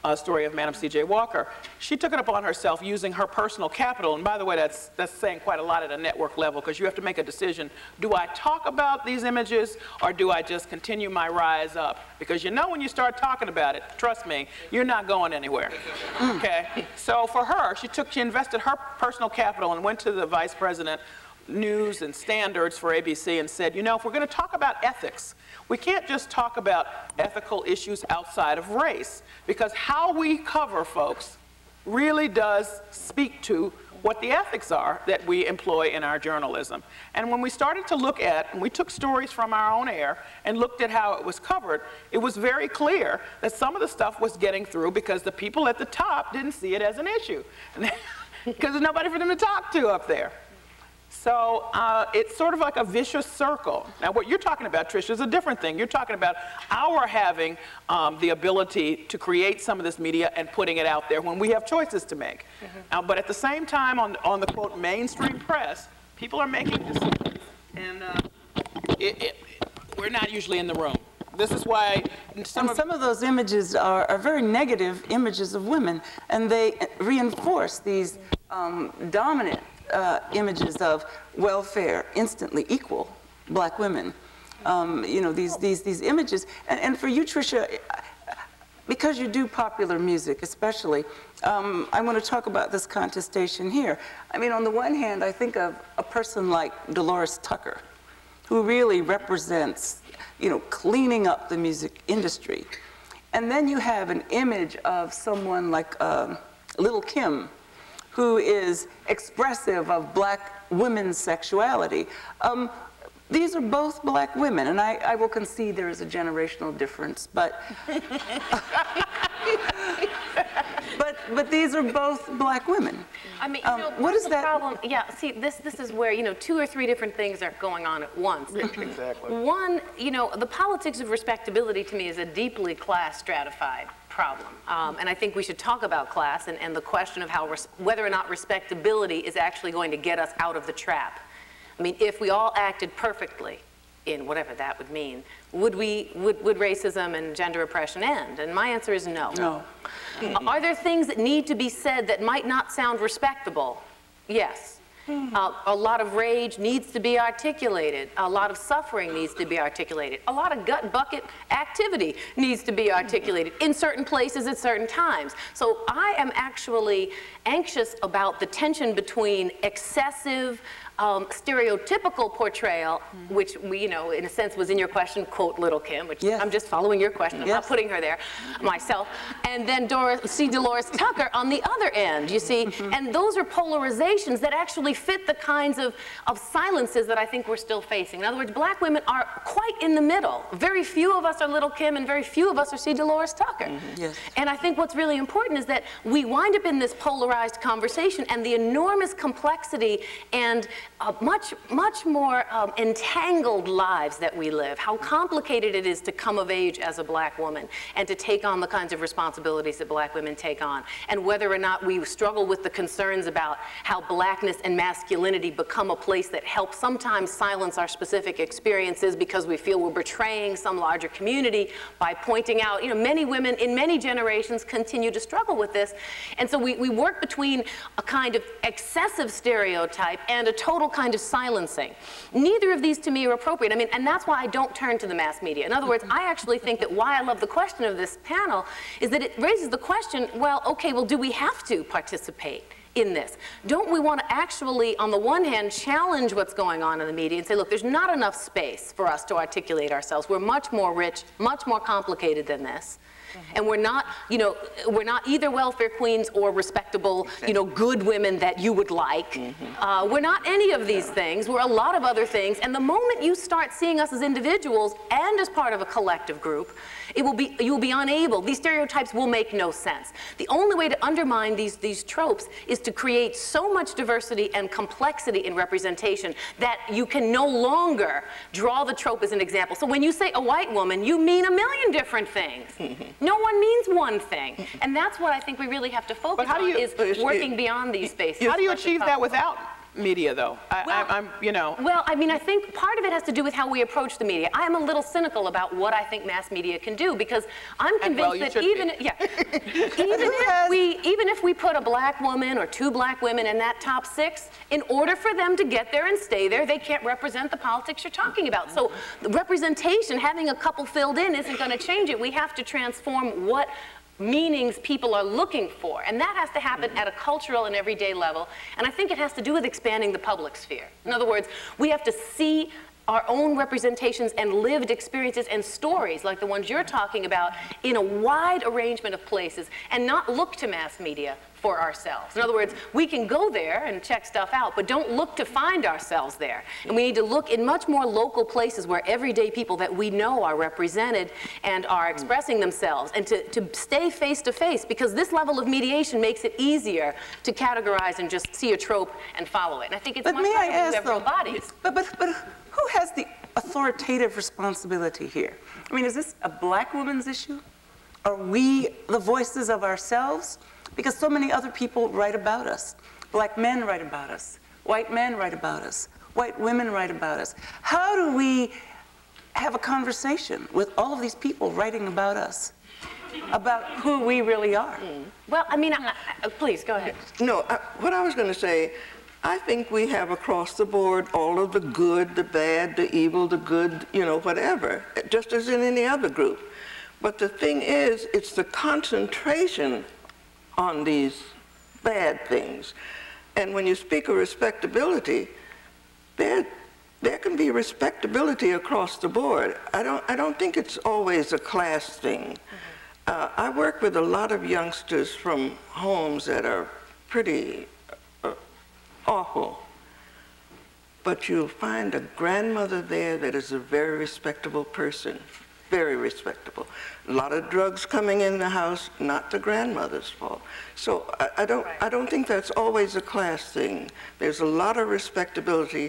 a story of Madam C.J. Walker. She took it upon herself using her personal capital, and by the way, that's, that's saying quite a lot at a network level, because you have to make a decision. Do I talk about these images, or do I just continue my rise up? Because you know when you start talking about it, trust me, you're not going anywhere, mm. okay? So for her, she took, she invested her personal capital and went to the vice president news and standards for ABC and said, you know, if we're going to talk about ethics, we can't just talk about ethical issues outside of race, because how we cover folks really does speak to what the ethics are that we employ in our journalism. And when we started to look at, and we took stories from our own air and looked at how it was covered, it was very clear that some of the stuff was getting through because the people at the top didn't see it as an issue. Because there's nobody for them to talk to up there. So uh, it's sort of like a vicious circle. Now, what you're talking about, Trish, is a different thing. You're talking about our having um, the ability to create some of this media and putting it out there when we have choices to make. Uh, but at the same time, on, on the quote mainstream press, people are making decisions, and uh, it, it, we're not usually in the room. This is why some of some of those images are, are very negative images of women, and they reinforce these um, dominant uh, images of welfare, instantly equal black women. Um, you know, these, these, these images. And, and for you, Tricia, because you do popular music especially, um, I want to talk about this contestation here. I mean, on the one hand, I think of a person like Dolores Tucker, who really represents, you know, cleaning up the music industry. And then you have an image of someone like um, Little Kim, who is expressive of black women's sexuality. Um, these are both black women, and I, I will concede there is a generational difference, but, but, but these are both black women. I mean, Um, know, what part is of the that- problem? Yeah, see, this, this is where, you know, two or three different things are going on at once. Exactly. One, you know, the politics of respectability to me is a deeply class stratified problem. Um, and I think we should talk about class and, and the question of how, whether or not respectability is actually going to get us out of the trap. I mean, if we all acted perfectly in whatever that would mean, would we, would, would racism and gender oppression end? And my answer is no. No. Are there things that need to be said that might not sound respectable? Yes. Uh, a lot of rage needs to be articulated. A lot of suffering needs to be articulated. A lot of gut bucket activity needs to be articulated in certain places at certain times. So I am actually anxious about the tension between excessive um, stereotypical portrayal, which we, you know, in a sense was in your question, quote Little Kim, which Yes. I'm just following your question. I'm not putting her there myself. And then Doris, C. Dolores Tucker on the other end, you see. And those are polarizations that actually fit the kinds of, of silences that I think we're still facing. In other words, black women are quite in the middle. Very few of us are Little Kim and very few of us are C. Dolores Tucker. Yes. And I think what's really important is that we wind up in this polarized conversation and the enormous complexity and uh, much, much more um, entangled lives that we live, how complicated it is to come of age as a black woman and to take on the kinds of responsibilities that black women take on, and whether or not we struggle with the concerns about how blackness and masculinity become a place that helps sometimes silence our specific experiences because we feel we're betraying some larger community by pointing out, you know, many women in many generations continue to struggle with this. And so we, we work between a kind of excessive stereotype and a total kind of silencing. Neither of these to me are appropriate. I mean, and that's why I don't turn to the mass media. In other words, I actually think that why I love the question of this panel is that it raises the question, well, okay, well, do we have to participate? in this? Don't we want to actually, on the one hand, challenge what's going on in the media and say, look, there's not enough space for us to articulate ourselves. We're much more rich, much more complicated than this. And we're not, you know, we're not either welfare queens or respectable, you know, good women that you would like. Uh, we're not any of these things. We're a lot of other things. And the moment you start seeing us as individuals and as part of a collective group, it will be, you will be unable, these stereotypes will make no sense. The only way to undermine these, these tropes is to create so much diversity and complexity in representation that you can no longer draw the trope as an example. So when you say a white woman, you mean a million different things. No one means one thing. And that's what I think we really have to focus how do on you- is uh, it's- working beyond these spaces. How do you achieve that without media, though? I, Well- I, I'm, you know, Well, I mean, I think part of it has to do with how we approach the media. I am a little cynical about what I think mass media can do because I'm And well, convinced that should be. even yeah, even if we even if we put a black woman or two black women in that top six, in order for them to get there and stay there, they can't represent the politics you're talking about. So the representation, having a couple filled in, isn't going to change it. We have to transform what meanings people are looking for. And that has to happen mm-hmm. at a cultural and everyday level. And I think it has to do with expanding the public sphere. In other words, we have to see our own representations and lived experiences and stories like the ones you're talking about in a wide arrangement of places and not look to mass media for ourselves. In other words, we can go there and check stuff out, but don't look to find ourselves there. And we need to look in much more local places where everyday people that we know are represented and are expressing themselves and to, to stay face to face because this level of mediation makes it easier to categorize and just see a trope and follow it. And I think it's But much harder when you have real bodies. but, but, but who has the authoritative responsibility here? I mean, is this a black woman's issue? Are we the voices of ourselves? Because so many other people write about us. Black men write about us. White men write about us. White women write about us. How do we have a conversation with all of these people writing about us? About who we really are? Well, I mean, I, I, please go ahead. No, I, what I was going to say, I think we have across the board all of the good, the bad, the evil, the good, you know, whatever, just as in any other group. But the thing is, it's the concentration on these bad things. And when you speak of respectability, there, there can be respectability across the board. I don't, I don't think it's always a class thing. Uh, I work with a lot of youngsters from homes that are pretty uh, awful. But you'll find a grandmother there that is a very respectable person, very respectable. A lot of drugs coming in the house, not the grandmother's fault. So I, I don't, I don't think that's always a class thing. There's a lot of respectability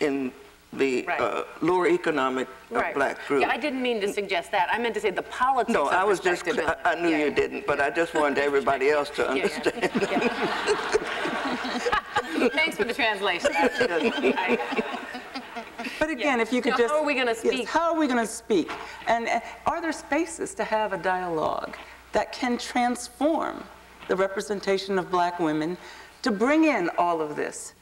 in the Right. uh, lower economic uh, Right. black group. Yeah, I didn't mean to suggest that. I meant to say the politics No, I was just, I. I knew Yeah, you yeah. didn't, but I just wanted everybody else to understand. Thanks for the translation. But again, if you could Now, just. how are we gonna speak? Yes, speak? how are we going to speak? And uh, are there spaces to have a dialogue that can transform the representation of black women to bring in all of this,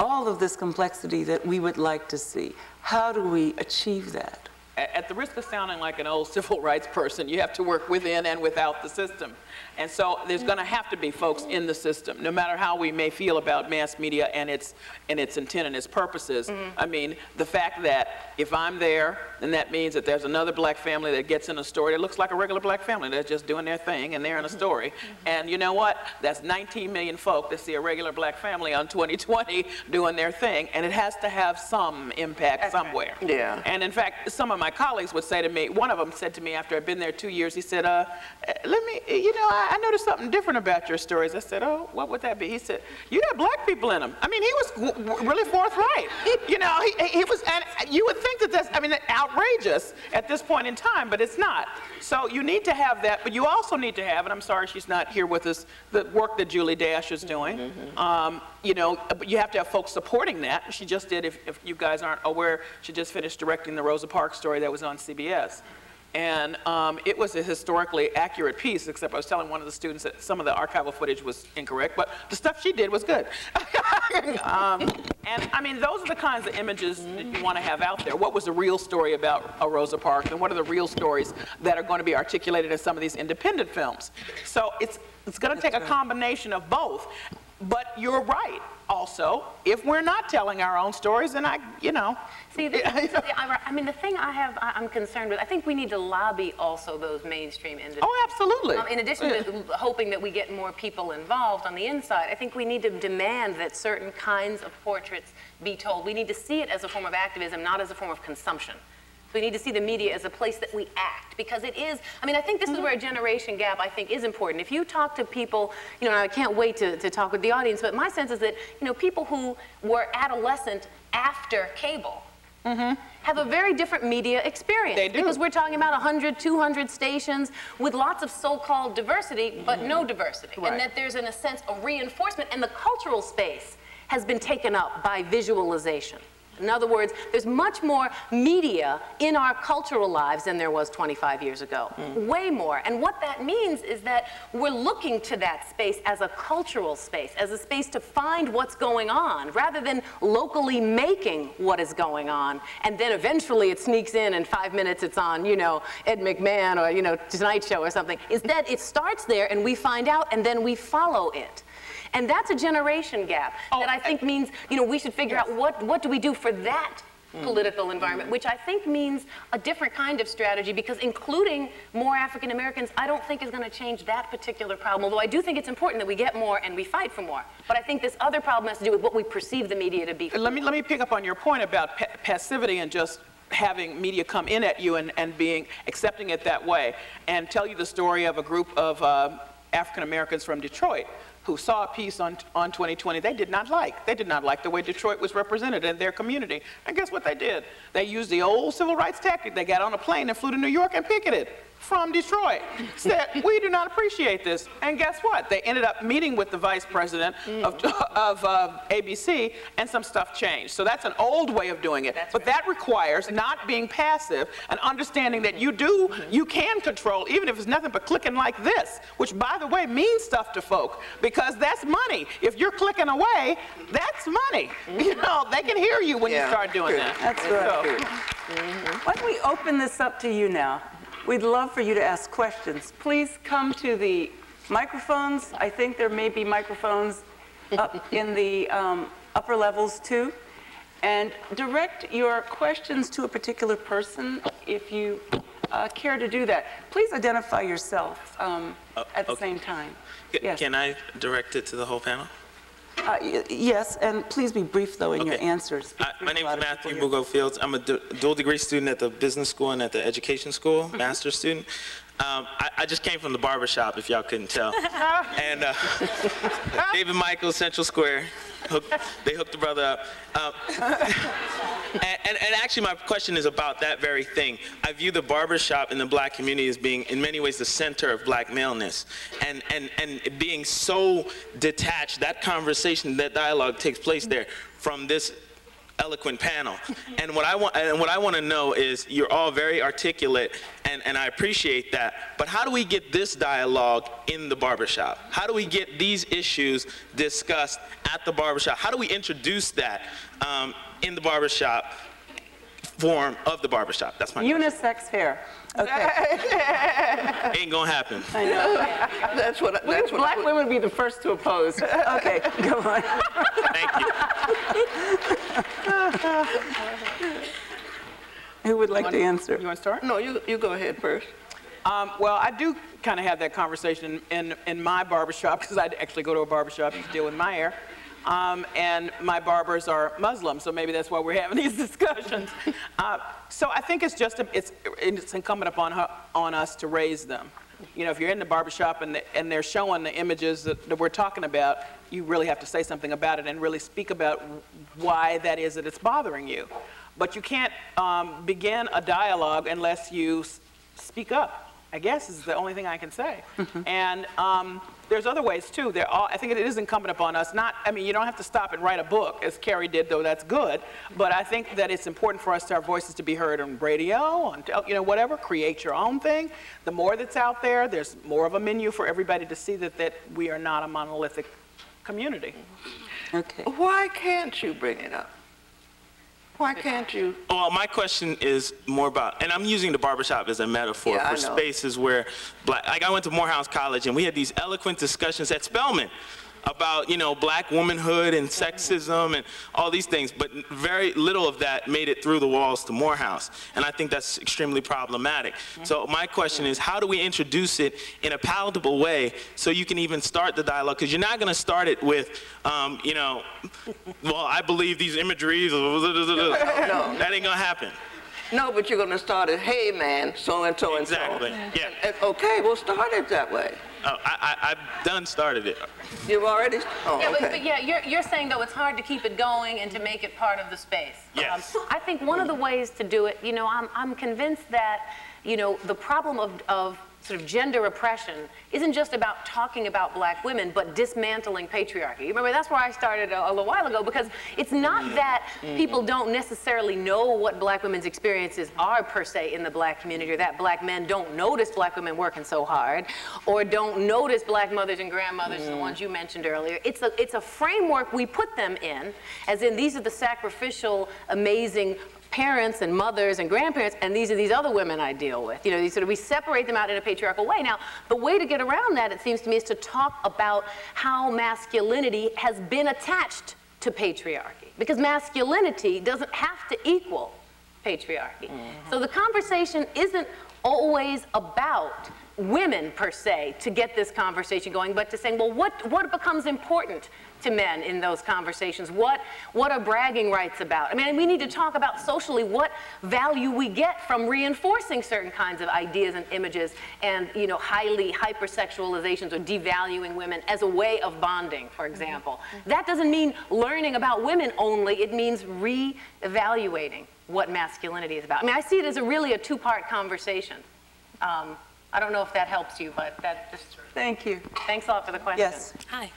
all of this complexity that we would like to see? How do we achieve that? At the risk of sounding like an old civil rights person, you have to work within and without the system. And so there's going to have to be folks in the system, no matter how we may feel about mass media and its, and its intent and its purposes. Mm-hmm. I mean, the fact that if I'm there, then that means that there's another black family that gets in a story that looks like a regular black family. They're just doing their thing and they're in a mm-hmm. story. Mm-hmm. And you know what? That's 19 million folk that see a regular black family on 2020 doing their thing. And it has to have some impact somewhere. Yeah. And in fact, some of my colleagues would say to me, one of them said to me after I'd been there two years, he said, uh, let me, you know, I, I noticed something different about your stories. I said, oh, what would that be? He said, you got black people in them. I mean, he was really forthright. you know, he, he was, and you would think that that's, I mean, outrageous at this point in time, but it's not. So you need to have that, but you also need to have, and I'm sorry she's not here with us, the work that Julie Dash is doing. Um, you know, but you have to have folks supporting that. She just did, if, if you guys aren't aware, she just finished directing the Rosa Parks story that was on CBS. And um, it was a historically accurate piece, except I was telling one of the students that some of the archival footage was incorrect, but the stuff she did was good. um, and I mean, those are the kinds of images that you want to have out there. What was the real story about a Rosa Parks, and what are the real stories that are going to be articulated in some of these independent films? So it's, it's going to take a combination of both. But you're right, also, if we're not telling our own stories, then I, you know. See, this, this is the, I mean, the thing I have, I'm concerned with, I think we need to lobby also those mainstream industries. Oh, absolutely. Um, in addition to hoping that we get more people involved on the inside, I think we need to demand that certain kinds of portraits be told. We need to see it as a form of activism, not as a form of consumption. We need to see the media as a place that we act because it is, I mean, I think this is mm-hmm. where a generation gap, I think, is important. If you talk to people, you know, and I can't wait to, to talk with the audience, but my sense is that, you know, people who were adolescent after cable, mm-hmm. have a very different media experience. They do. Because we're talking about 100, 200 stations with lots of so-called diversity, but no mm-hmm. diversity. Right. And that there's, in a sense, a reinforcement, and the cultural space has been taken up by visualization. In other words, there's much more media in our cultural lives than there was 25 years ago. Mm. Way more. And what that means is that we're looking to that space as a cultural space, as a space to find what's going on, rather than locally making what is going on. And then eventually it sneaks in and five minutes it's on, you know, Ed McMahon or, you know, Tonight Show or something. Instead, it starts there and we find out and then we follow it. And that's a generation gap Oh, that I think means, you know, we should figure out what, what do we do for that political environment, which I think means a different kind of strategy because including more African Americans, I don't think is going to change that particular problem. Although I do think it's important that we get more and we fight for more. But I think this other problem has to do with what we perceive the media to be. Let me, let me pick up on your point about pa- passivity and just having media come in at you and, and being, accepting it that way, and tell you the story of a group of uh, African Americans from Detroit who saw a piece on, on 2020 they did not like. They did not like the way Detroit was represented in their community. And guess what they did? They used the old civil rights tactic. They got on a plane and flew to New York and picketed from Detroit. Said, we do not appreciate this. And guess what? They ended up meeting with the vice president of, of uh, ABC, and some stuff changed. So that's an old way of doing it. but that requires not being passive and understanding that you do, you can control, even if it's nothing but clicking like this, which, by the way, means stuff to folk because that's money. If you're clicking away, that's money. You know, they can hear you when you start doing true. that. That's right. So- Why don't we open this up to you now? We'd love for you to ask questions. Please come to the microphones. I think there may be microphones up in the um, upper levels too. And direct your questions to a particular person if you uh, care to do that. Please identify yourself um, Oh, at the okay. same time. C- Yes. Can I direct it to the whole panel? Uh, Yes, and please be brief though in your answers. Uh, My name is Matthew. Mugo Fields. I'm a du- dual degree student at the business school and at the education school, Mm-hmm. master's student. Um, I, I just came from the barber shop, if y'all couldn't tell. and uh, David Michaels, Central Square, hooked, they hooked the brother up. Um, and, and, and actually, my question is about that very thing. I view the barber shop in the black community as being, in many ways, the center of black maleness. And, and, and being so detached, that conversation, that dialogue takes place there from this eloquent panel. And what I want and what I want to know is you're all very articulate and, and I appreciate that. But how do we get this dialogue in the barbershop? How do we get these issues discussed at the barbershop? How do we introduce that um, in the barbershop form of the barbershop? That's my Unisex hair. Okay. question. Ain't gonna happen. That's what, I- that's what. I Black would- women would be the first to oppose. Okay, go on. Thank you. Who would like to answer? You want to start? No, you, you go ahead first. Um, well, I do kind of have that conversation in, in my barbershop because I actually go to a barbershop to deal with my hair. Um, and my barbers are Muslim, so maybe that's why we're having these discussions. Uh, so I think it's just a, it's, it's incumbent upon her, on us to raise them. You know, if you're in the barbershop and, the, and they're showing the images that, that we're talking about, you really have to say something about it and really speak about why that is that it's bothering you. But you can't um, begin a dialogue unless you s- speak up. I guess is the only thing I can say. And um, there's other ways too. There are, I think it is incumbent upon us. Not, I mean, you don't have to stop and write a book, as Carrie did, though that's good. But I think that it's important for us, to our voices, to be heard on radio, on you know, whatever. Create your own thing. The more that's out there, there's more of a menu for everybody to see that that we are not a monolithic community. Okay. Why can't you bring it up? Why can't you? Well, my question is more about, and I'm using the barbershop as a metaphor Yeah, for spaces where black, like I went to Morehouse College and we had these eloquent discussions at Spelman about, you know, black womanhood and sexism and all these things, but very little of that made it through the walls to Morehouse. And I think that's extremely problematic. So my question is, how do we introduce it in a palatable way so you can even start the dialogue? Because you're not going to start it with, um, you know, well, I believe these imageries, no. that ain't gonna happen. No, but you're gonna start it, hey, man, so and so and so. Exactly, yeah. Okay, we'll start it that way. Oh, I, I, I've done started it. You've already, oh, Yeah, but, but yeah, you're, you're saying though it's hard to keep it going and to make it part of the space. Yes. Um, I think one of the ways to do it, you know, I'm, I'm convinced that, you know, the problem of, of sort of gender oppression isn't just about talking about black women, but dismantling patriarchy. Remember, that's where I started a, a little while ago because it's not mm-hmm. that mm-hmm. people don't necessarily know what black women's experiences are per se in the black community, or that black men don't notice black women working so hard, or don't notice black mothers and grandmothers, the mm-hmm. ones you mentioned earlier. It's a, it's a framework we put them in, as in these are the sacrificial, amazing parents and mothers and grandparents, and these are these other women I deal with. You know, these sort of, we separate them out in a patriarchal way. Now, the way to get around that, it seems to me, is to talk about how masculinity has been attached to patriarchy. Because masculinity doesn't have to equal patriarchy. Mm-hmm. So the conversation isn't always about women per se to get this conversation going, but to saying, well, what, what becomes important to men in those conversations? What, what are bragging rights about? I mean, we need to talk about socially what value we get from reinforcing certain kinds of ideas and images and, you know, highly hypersexualizations or devaluing women as a way of bonding, for example. That doesn't mean learning about women only, it means re-evaluating what masculinity is about. I mean, I see it as a really a two-part conversation. Um, I don't know if that helps you, but that just, Thank you. thanks a lot for the question. Yes. Hi.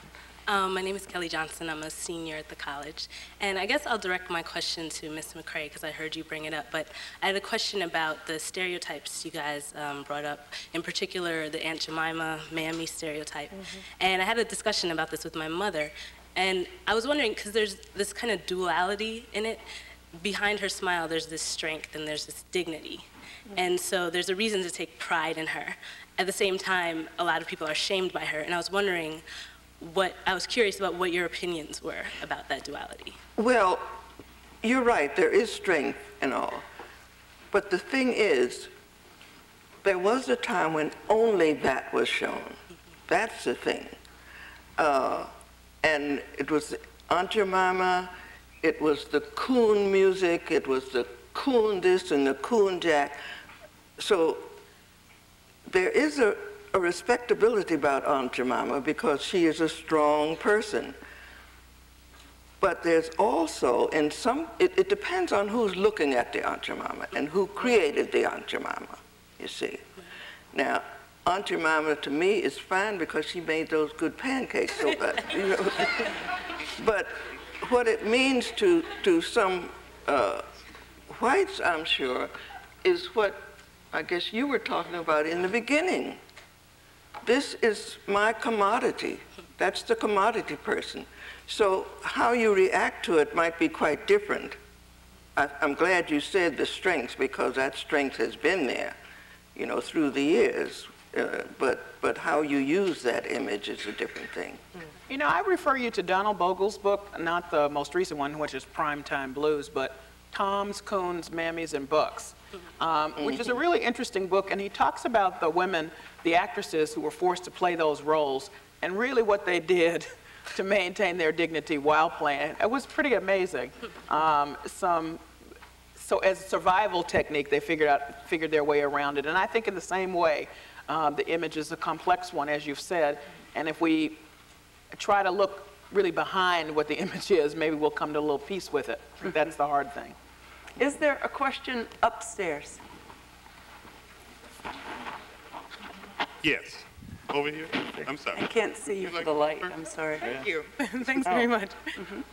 Um, my name is Kelly Johnson. I'm a senior at the college. And I guess I'll direct my question to Ms. McCray because I heard you bring it up. But I had a question about the stereotypes you guys um, brought up, in particular the Aunt Jemima mammy stereotype. And I had a discussion about this with my mother. And I was wondering, because there's this kind of duality in it, behind her smile, there's this strength and there's this dignity. And so there's a reason to take pride in her. At the same time, a lot of people are shamed by her. And I was wondering what, I was curious about what your opinions were about that duality. Well, you're right, there is strength and all. But the thing is, there was a time when only that was shown. That's the thing. Uh, and it was Aunt Jemima, it was the coon music, it was the coon this and the coon jack. So there is a, a respectability about Aunt Jemima because she is a strong person. But there's also, in some, it, it depends on who's looking at the Aunt Jemima and who created the Aunt Jemima, you see. Now, Aunt Jemima to me is fine because she made those good pancakes. So, you know, but what it means to, to some uh, whites, I'm sure, is what I guess you were talking about in the beginning. This is my commodity. That's the commodity person. So how you react to it might be quite different. I, am glad you said the strength because that strength has been there, you know, through the years. Uh, but, but how you use that image is a different thing. You know, I refer you to Donald Bogle's book, not the most recent one, which is Primetime Blues, but Toms, Coons, Mammies, and Bucks, um, which is a really interesting book. And he talks about the women, the actresses who were forced to play those roles, and really what they did to maintain their dignity while playing. It was pretty amazing. Um, some, so as a survival technique, they figured out, figured their way around it. And I think in the same way, uh, the image is a complex one, as you've said. And if we try to look really behind what the image is, maybe we'll come to a little peace with it. That's the hard thing. Is there a question upstairs? Yes. Over here? I'm sorry. I can't see you for the light, I'm sorry. Thank you. Thanks very much.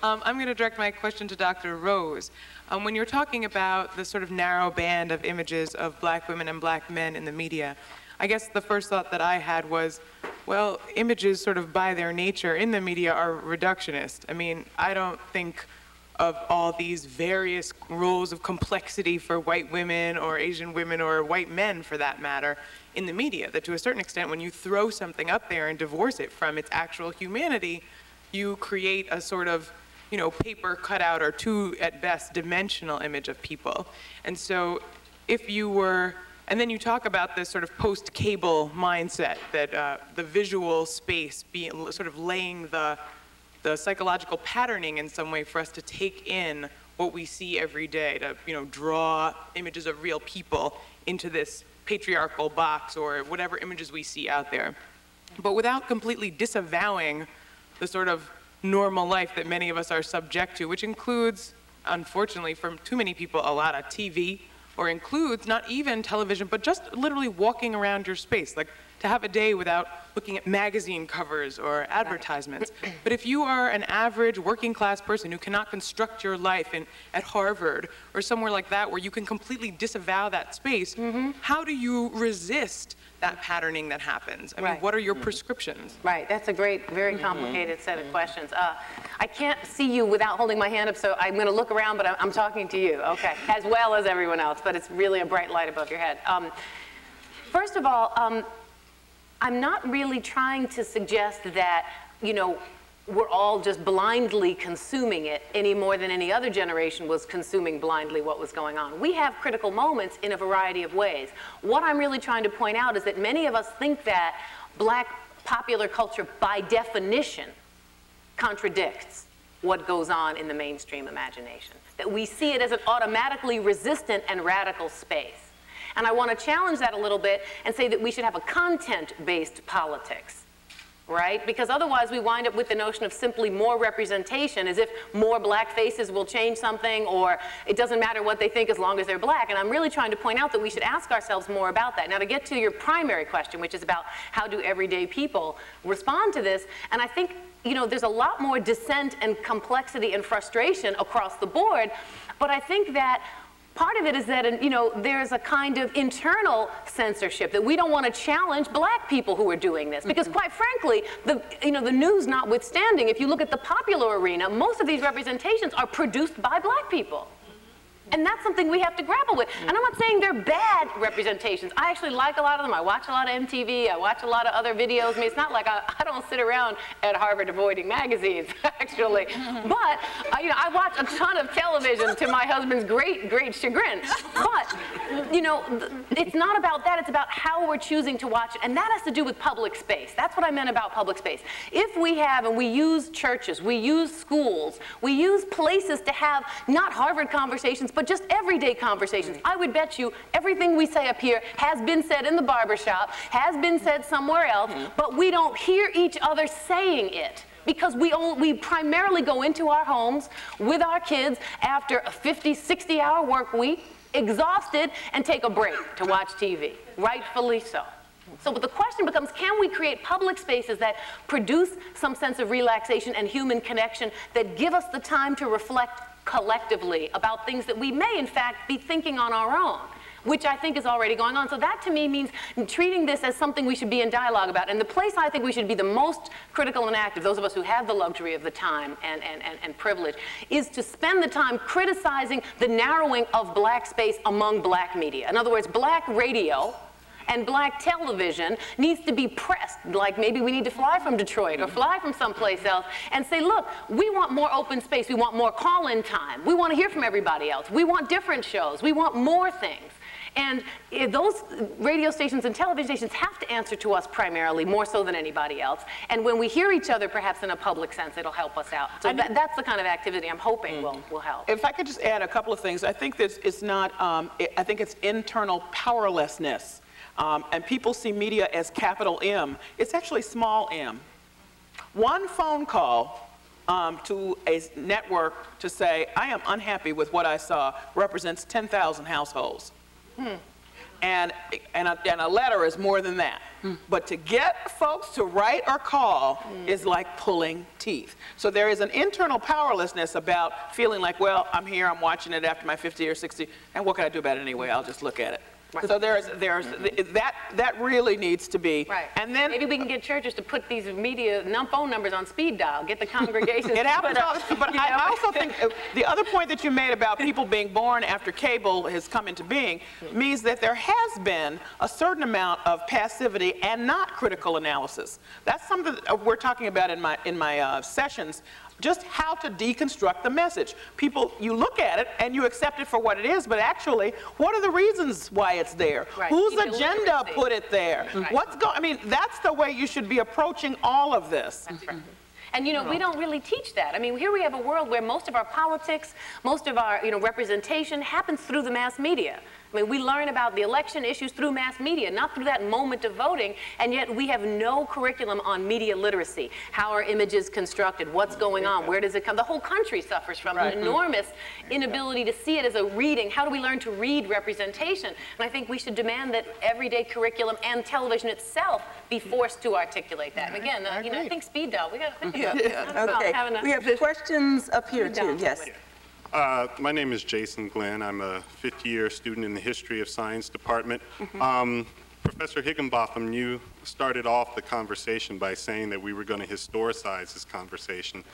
Um, I'm going to direct my question to Dr. Rose. Um, when you're talking about the sort of narrow band of images of black women and black men in the media, I guess the first thought that I had was, well, images sort of by their nature in the media are reductionist. I mean, I don't think of all these various roles of complexity for white women or Asian women or white men for that matter in the media. That to a certain extent, when you throw something up there and divorce it from its actual humanity, you create a sort of you know, paper cutout or two at best dimensional image of people. And so if you were and then you talk about this sort of post-cable mindset that uh, the visual space being sort of laying the, the psychological patterning in some way for us to take in what we see every day, to you know, draw images of real people into this patriarchal box or whatever images we see out there. But without completely disavowing the sort of normal life that many of us are subject to, which includes, unfortunately, for too many people, a lot of TV, or includes not even television, but just literally walking around your space, like to have a day without looking at magazine covers or advertisements. but if you are an average working class person who cannot construct your life in, at Harvard or somewhere like that where you can completely disavow that space, mm-hmm. how do you resist that patterning that happens? I mean, what are your prescriptions? Right, that's a great, very mm-hmm. complicated mm-hmm. set of questions. Uh, I can't see you without holding my hand up, so I'm going to look around, but I'm, I'm, talking to you, okay, as well as everyone else, but it's really a bright light above your head. Um, first of all, um, I'm not really trying to suggest that, you know, we're all just blindly consuming it any more than any other generation was consuming blindly what was going on. We have critical moments in a variety of ways. What I'm really trying to point out is that many of us think that black popular culture, by definition, contradicts what goes on in the mainstream imagination. That we see it as an automatically resistant and radical space. And I want to challenge that a little bit and say that we should have a content-based politics right? Because otherwise we wind up with the notion of simply more representation as if more black faces will change something or it doesn't matter what they think as long as they're black. And I'm really trying to point out that we should ask ourselves more about that. Now to get to your primary question, which is about how do everyday people respond to this, and I think you know, there's a lot more dissent and complexity and frustration across the board, but I think that Part of it is that, you know, there's a kind of internal censorship that we don't want to challenge black people who are doing this. Because mm-hmm. quite frankly, the, you know, the news notwithstanding, if you look at the popular arena, most of these representations are produced by black people. And that's something we have to grapple with. And I'm not saying they're bad representations. I actually like a lot of them. I watch a lot of MTV. I watch a lot of other videos. I mean, it's not like I, I don't sit around at Harvard avoiding magazines, actually. But, you know, I watch a ton of television to my husband's great, great chagrin. But, you know, it's not about that. It's about how we're choosing to watch it. And that has to do with public space. That's what I meant about public space. If we have, and we use churches, we use schools, we use places to have not Harvard conversations, but just everyday conversations. I would bet you everything we say up here has been said in the barbershop, has been said somewhere else, mm-hmm. but we don't hear each other saying it because we, only, we primarily go into our homes with our kids after a 50, 60 hour work week, exhausted, and take a break to watch TV. Rightfully so. So but the question becomes, can we create public spaces that produce some sense of relaxation and human connection that give us the time to reflect collectively about things that we may in fact be thinking on our own? Which I think is already going on. So that to me means treating this as something we should be in dialogue about. And the place I think we should be the most critical and active, those of us who have the luxury of the time and, and, and, and privilege, is to spend the time criticizing the narrowing of black space among black media. In other words, black radio, and black television needs to be pressed, like maybe we need to fly from Detroit or fly from someplace else and say, look, we want more open space, we want more call-in time, we want to hear from everybody else, we want different shows, we want more things. And eh, those radio stations and television stations have to answer to us primarily, more so than anybody else. And when we hear each other, perhaps in a public sense, it'll help us out. So that, that's the kind of activity I'm hoping will, will help. If I could just add a couple of things, I think this is not, um, it- I think it's internal powerlessness. Um, and people see media as capital M. It's actually small m. One phone call um, to a network to say, I am unhappy with what I saw, represents 10,000 households. And, and, a, and a letter is more than that. But to get folks to write or call is like pulling teeth. So there is an internal powerlessness about feeling like, well, I'm here, I'm watching it after my 50 or 60, and what can I do about it anyway? I'll just look at it. So there's, there's, that, that really needs to be. Right. And then Maybe we can get churches to put these media num- phone numbers on speed dial, get the congregation. It happens all up, the time, but I I also think uh, the other point that you made about people being born after cable has come into being means that there has been a certain amount of passivity and not critical analysis. That's something that uh, we're talking about in my, in my uh, sessions, just how to deconstruct the message. People, you look at it and you accept it for what it is, but actually, what are the reasons why it's there? Right. Whose People agenda literacy. put it there? Right. What's going, I mean, that's the way you should be approaching all of this. That's right. And you know, we don't really teach that. I mean, here we have a world where most of our politics, most of our you know representation happens through the mass media. I mean, we learn about the election issues through mass media, not through that moment of voting, and yet we have no curriculum on media literacy. How are images constructed? What's going on? Where does it come? The whole country suffers from an enormous inability to see it as a reading. How do we learn to read representation? And I think we should demand that everyday curriculum and television itself be forced to articulate that. And again, uh, you know, I think speed dial. We got to think about about Okay, having we have questions up here too, yes. Uh, my name is Jason Glenn. I'm a fifth-year student in the History of Science department. Um, Professor Higginbotham, you started off the conversation by saying that we were going to historicize this conversation,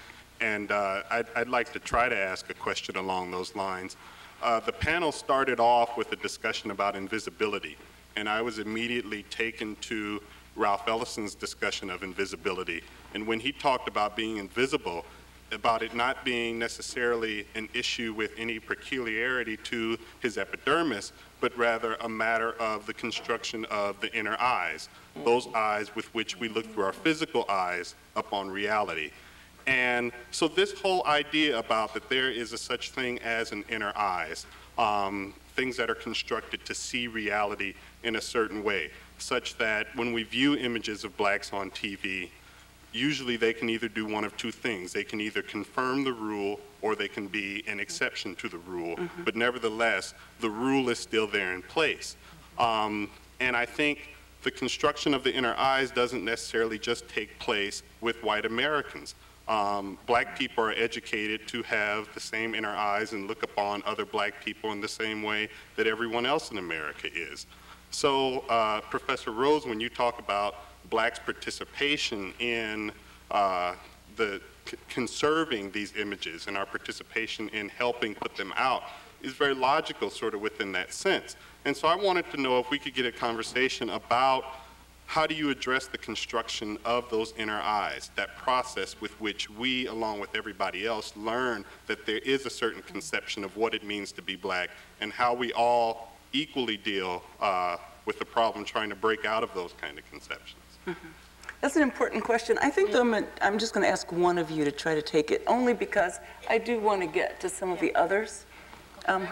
and uh, I'd, I'd like to try to ask a question along those lines. Uh, the panel started off with a discussion about invisibility, and I was immediately taken to Ralph Ellison's discussion of invisibility. And when he talked about being invisible, about it not being necessarily an issue with any peculiarity to his epidermis, but rather a matter of the construction of the inner eyes, those eyes with which we look through our physical eyes upon reality. And so this whole idea about that there is a such thing as an inner eyes, um, things that are constructed to see reality in a certain way, such that when we view images of blacks on TV, usually they can either do one of two things. They can either confirm the rule or they can be an exception to the rule. But nevertheless, the rule is still there in place. Um, and I think the construction of the inner eyes doesn't necessarily just take place with white Americans. Um, black people are educated to have the same inner eyes and look upon other black people in the same way that everyone else in America is. So, uh, Professor Rose, when you talk about blacks' participation in uh, the conserving these images and our participation in helping put them out, is very logical sort of within that sense. And so I wanted to know if we could get a conversation about how do you address the construction of those inner eyes, that process with which we, along with everybody else, learn that there is a certain conception of what it means to be black and how we all equally deal uh, with the problem trying to break out of those kind of conceptions. That's an important question. I think I'm, gonna- I'm just going to ask one of you to try to take it, only because I do want to get to some of the others,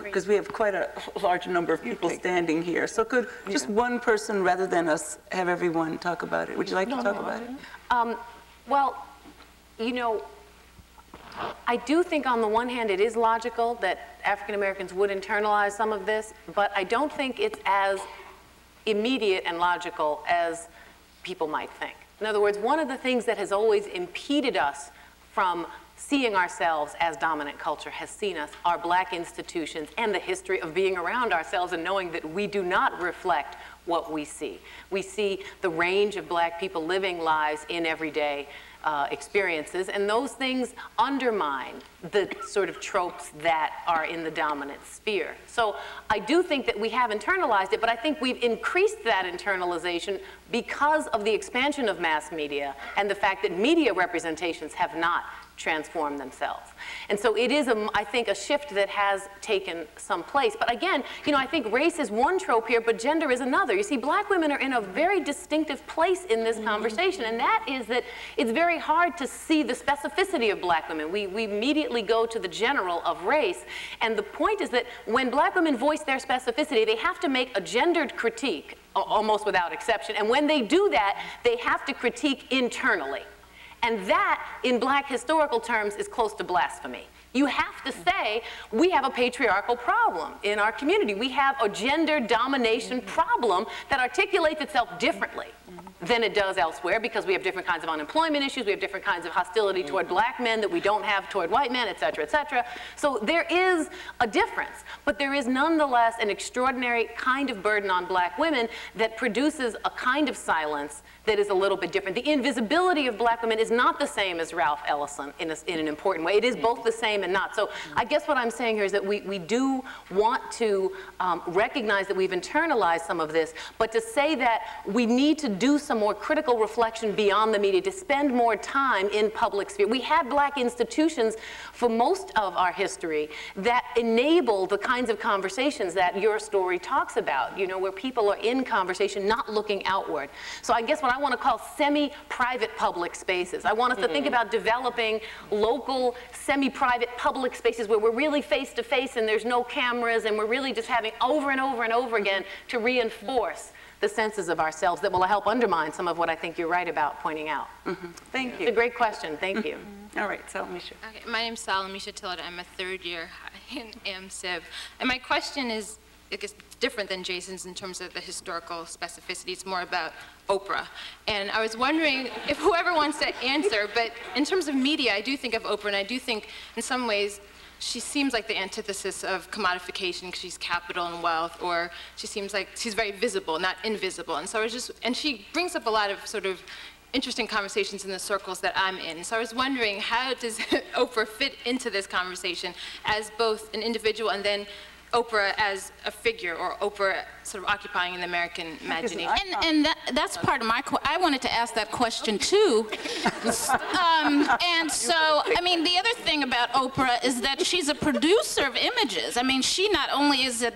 because we have quite a large number of people standing here. So could just one person, rather than us, have everyone talk about it? Would you like to talk about it? Um, well, you know, I do think on the one hand it is logical that African Americans would internalize some of this, but I don't think it's as immediate and logical as people might think. In other words, one of the things that has always impeded us from seeing ourselves as dominant culture has seen us, our black institutions, and the history of being around ourselves and knowing that we do not reflect what we see. We see the range of black people living lives in everyday uh, experiences, and those things undermine the sort of tropes that are in the dominant sphere. So I do think that we have internalized it, but I think we've increased that internalization because of the expansion of mass media and the fact that media representations have not transform themselves. And so it is, a, I think, a shift that has taken some place. But again, you know, I think race is one trope here, but gender is another. You see, black women are in a very distinctive place in this mm-hmm. conversation, and that is that it's very hard to see the specificity of black women. We, we immediately go to the general of race, and the point is that when black women voice their specificity, they have to make a gendered critique, almost without exception, and when they do that, they have to critique internally. And that, in black historical terms, is close to blasphemy. You have to say, we have a patriarchal problem in our community. We have a gender domination problem that articulates itself differently than it does elsewhere because we have different kinds of unemployment issues, we have different kinds of hostility toward black men that we don't have toward white men, et cetera, et cetera. So there is a difference, but there is nonetheless an extraordinary kind of burden on black women that produces a kind of silence that is a little bit different. The invisibility of black women is not the same as Ralph Ellison in, a, in an important way. It is both the same and not. So I guess what I'm saying here is that we, we do want to um, recognize that we've internalized some of this, but to say that we need to do some more critical reflection beyond the media, to spend more time in public sphere. We had black institutions for most of our history that enable the kinds of conversations that your story talks about, you know, where people are in conversation, not looking outward. So I guess what I want to call semi-private public spaces. I want us to think mm-hmm. about developing local semi-private public spaces where we're really face to face and there's no cameras and we're really just having over and over and over again to reinforce the senses of ourselves that will help undermine some of what I think you're right about pointing out. Mm-hmm. Thank you. It's a great question. Thank you. Mm-hmm. All right, Salamisha. Misha. Okay, my name's Salamisha Tillett. I'm a third year in AMCIV. And my question is, I guess, different than Jason's in terms of the historical specificity. It's more about Oprah. And I was wondering if whoever wants to answer, but in terms of media, I do think of Oprah, and I do think in some ways she seems like the antithesis of commodification because she's capital and wealth, or she seems like she's very visible, not invisible. And so I was just, and she brings up a lot of sort of interesting conversations in the circles that I'm in. So I was wondering, how does Oprah fit into this conversation as both an individual and then Oprah as a figure, or Oprah sort of occupying an American imagination? And, and that, that's part of my, que- I wanted to ask that question too. Um, and so, I mean, the other thing about Oprah is that she's a producer of images. I mean, she not only is a,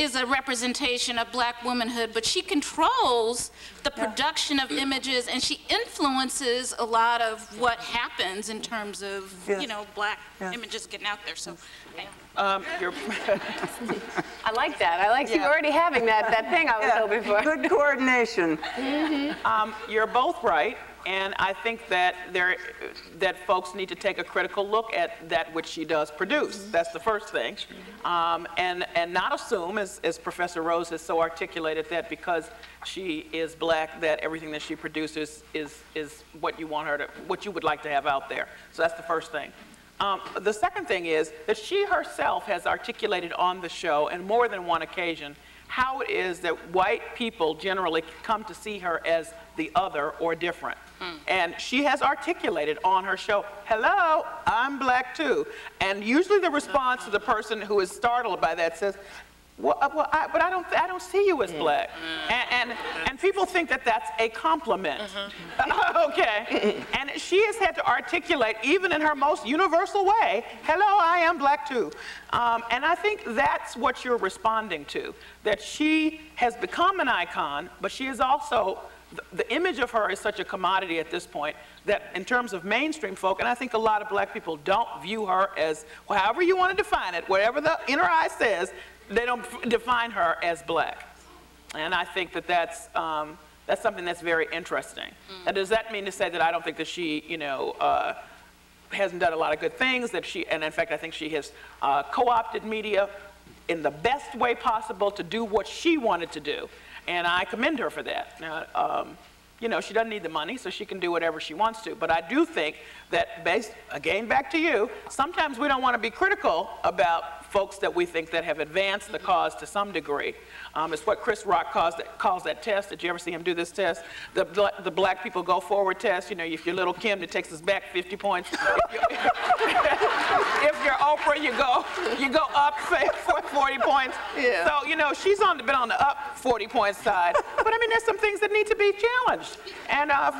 is a representation of black womanhood, but she controls the production of images and she influences a lot of what happens in terms of, you know, black Yeah. images getting out there. So, Um, you're, I like that. I like, you're already having that, that thing I was Yeah, hoping for. Good coordination. um, you're both right, and I think that there, that folks need to take a critical look at that which she does produce. That's the first thing. Um, and, and not assume, as, as Professor Rose has so articulated, that because she is black, that everything that she produces is, is what you want her to, what you would like to have out there. So that's the first thing. Um, the second thing is that she herself has articulated on the show, and more than one occasion, how it is that white people generally come to see her as the other or different. And she has articulated on her show, hello, I'm black too. And usually the response to the person who is startled by that says, well, uh, well I, but I don't, I don't see you as black. And, and, and people think that that's a compliment. okay. And she has had to articulate, even in her most universal way, hello, I am black too. Um, and I think that's what you're responding to, that she has become an icon, but she is also, the, the image of her is such a commodity at this point that in terms of mainstream folk, and I think a lot of black people don't view her as, well, however you want to define it, whatever the inner eye says, they don't define her as black. And I think that that's, um, that's something that's very interesting. Now, does that mean to say that I don't think that she, you know, uh, hasn't done a lot of good things, that she, and in fact, I think she has uh, co-opted media in the best way possible to do what she wanted to do. And I commend her for that. Now, um, you know, she doesn't need the money, so she can do whatever she wants to. But I do think that based, again, back to you, sometimes we don't want to be critical about folks that we think that have advanced the cause to some degree. Um, it's what Chris Rock calls that, calls that test. Did you ever see him do this test? The, the black people go forward test. You know, if you're Lil' Kim, it takes us back 50 points. If you're, if you're Oprah, you go, you go up say, 40 points. Yeah. So, you know, she's on, been on the up 40 point side. But I mean, there's some things that need to be challenged. And uh,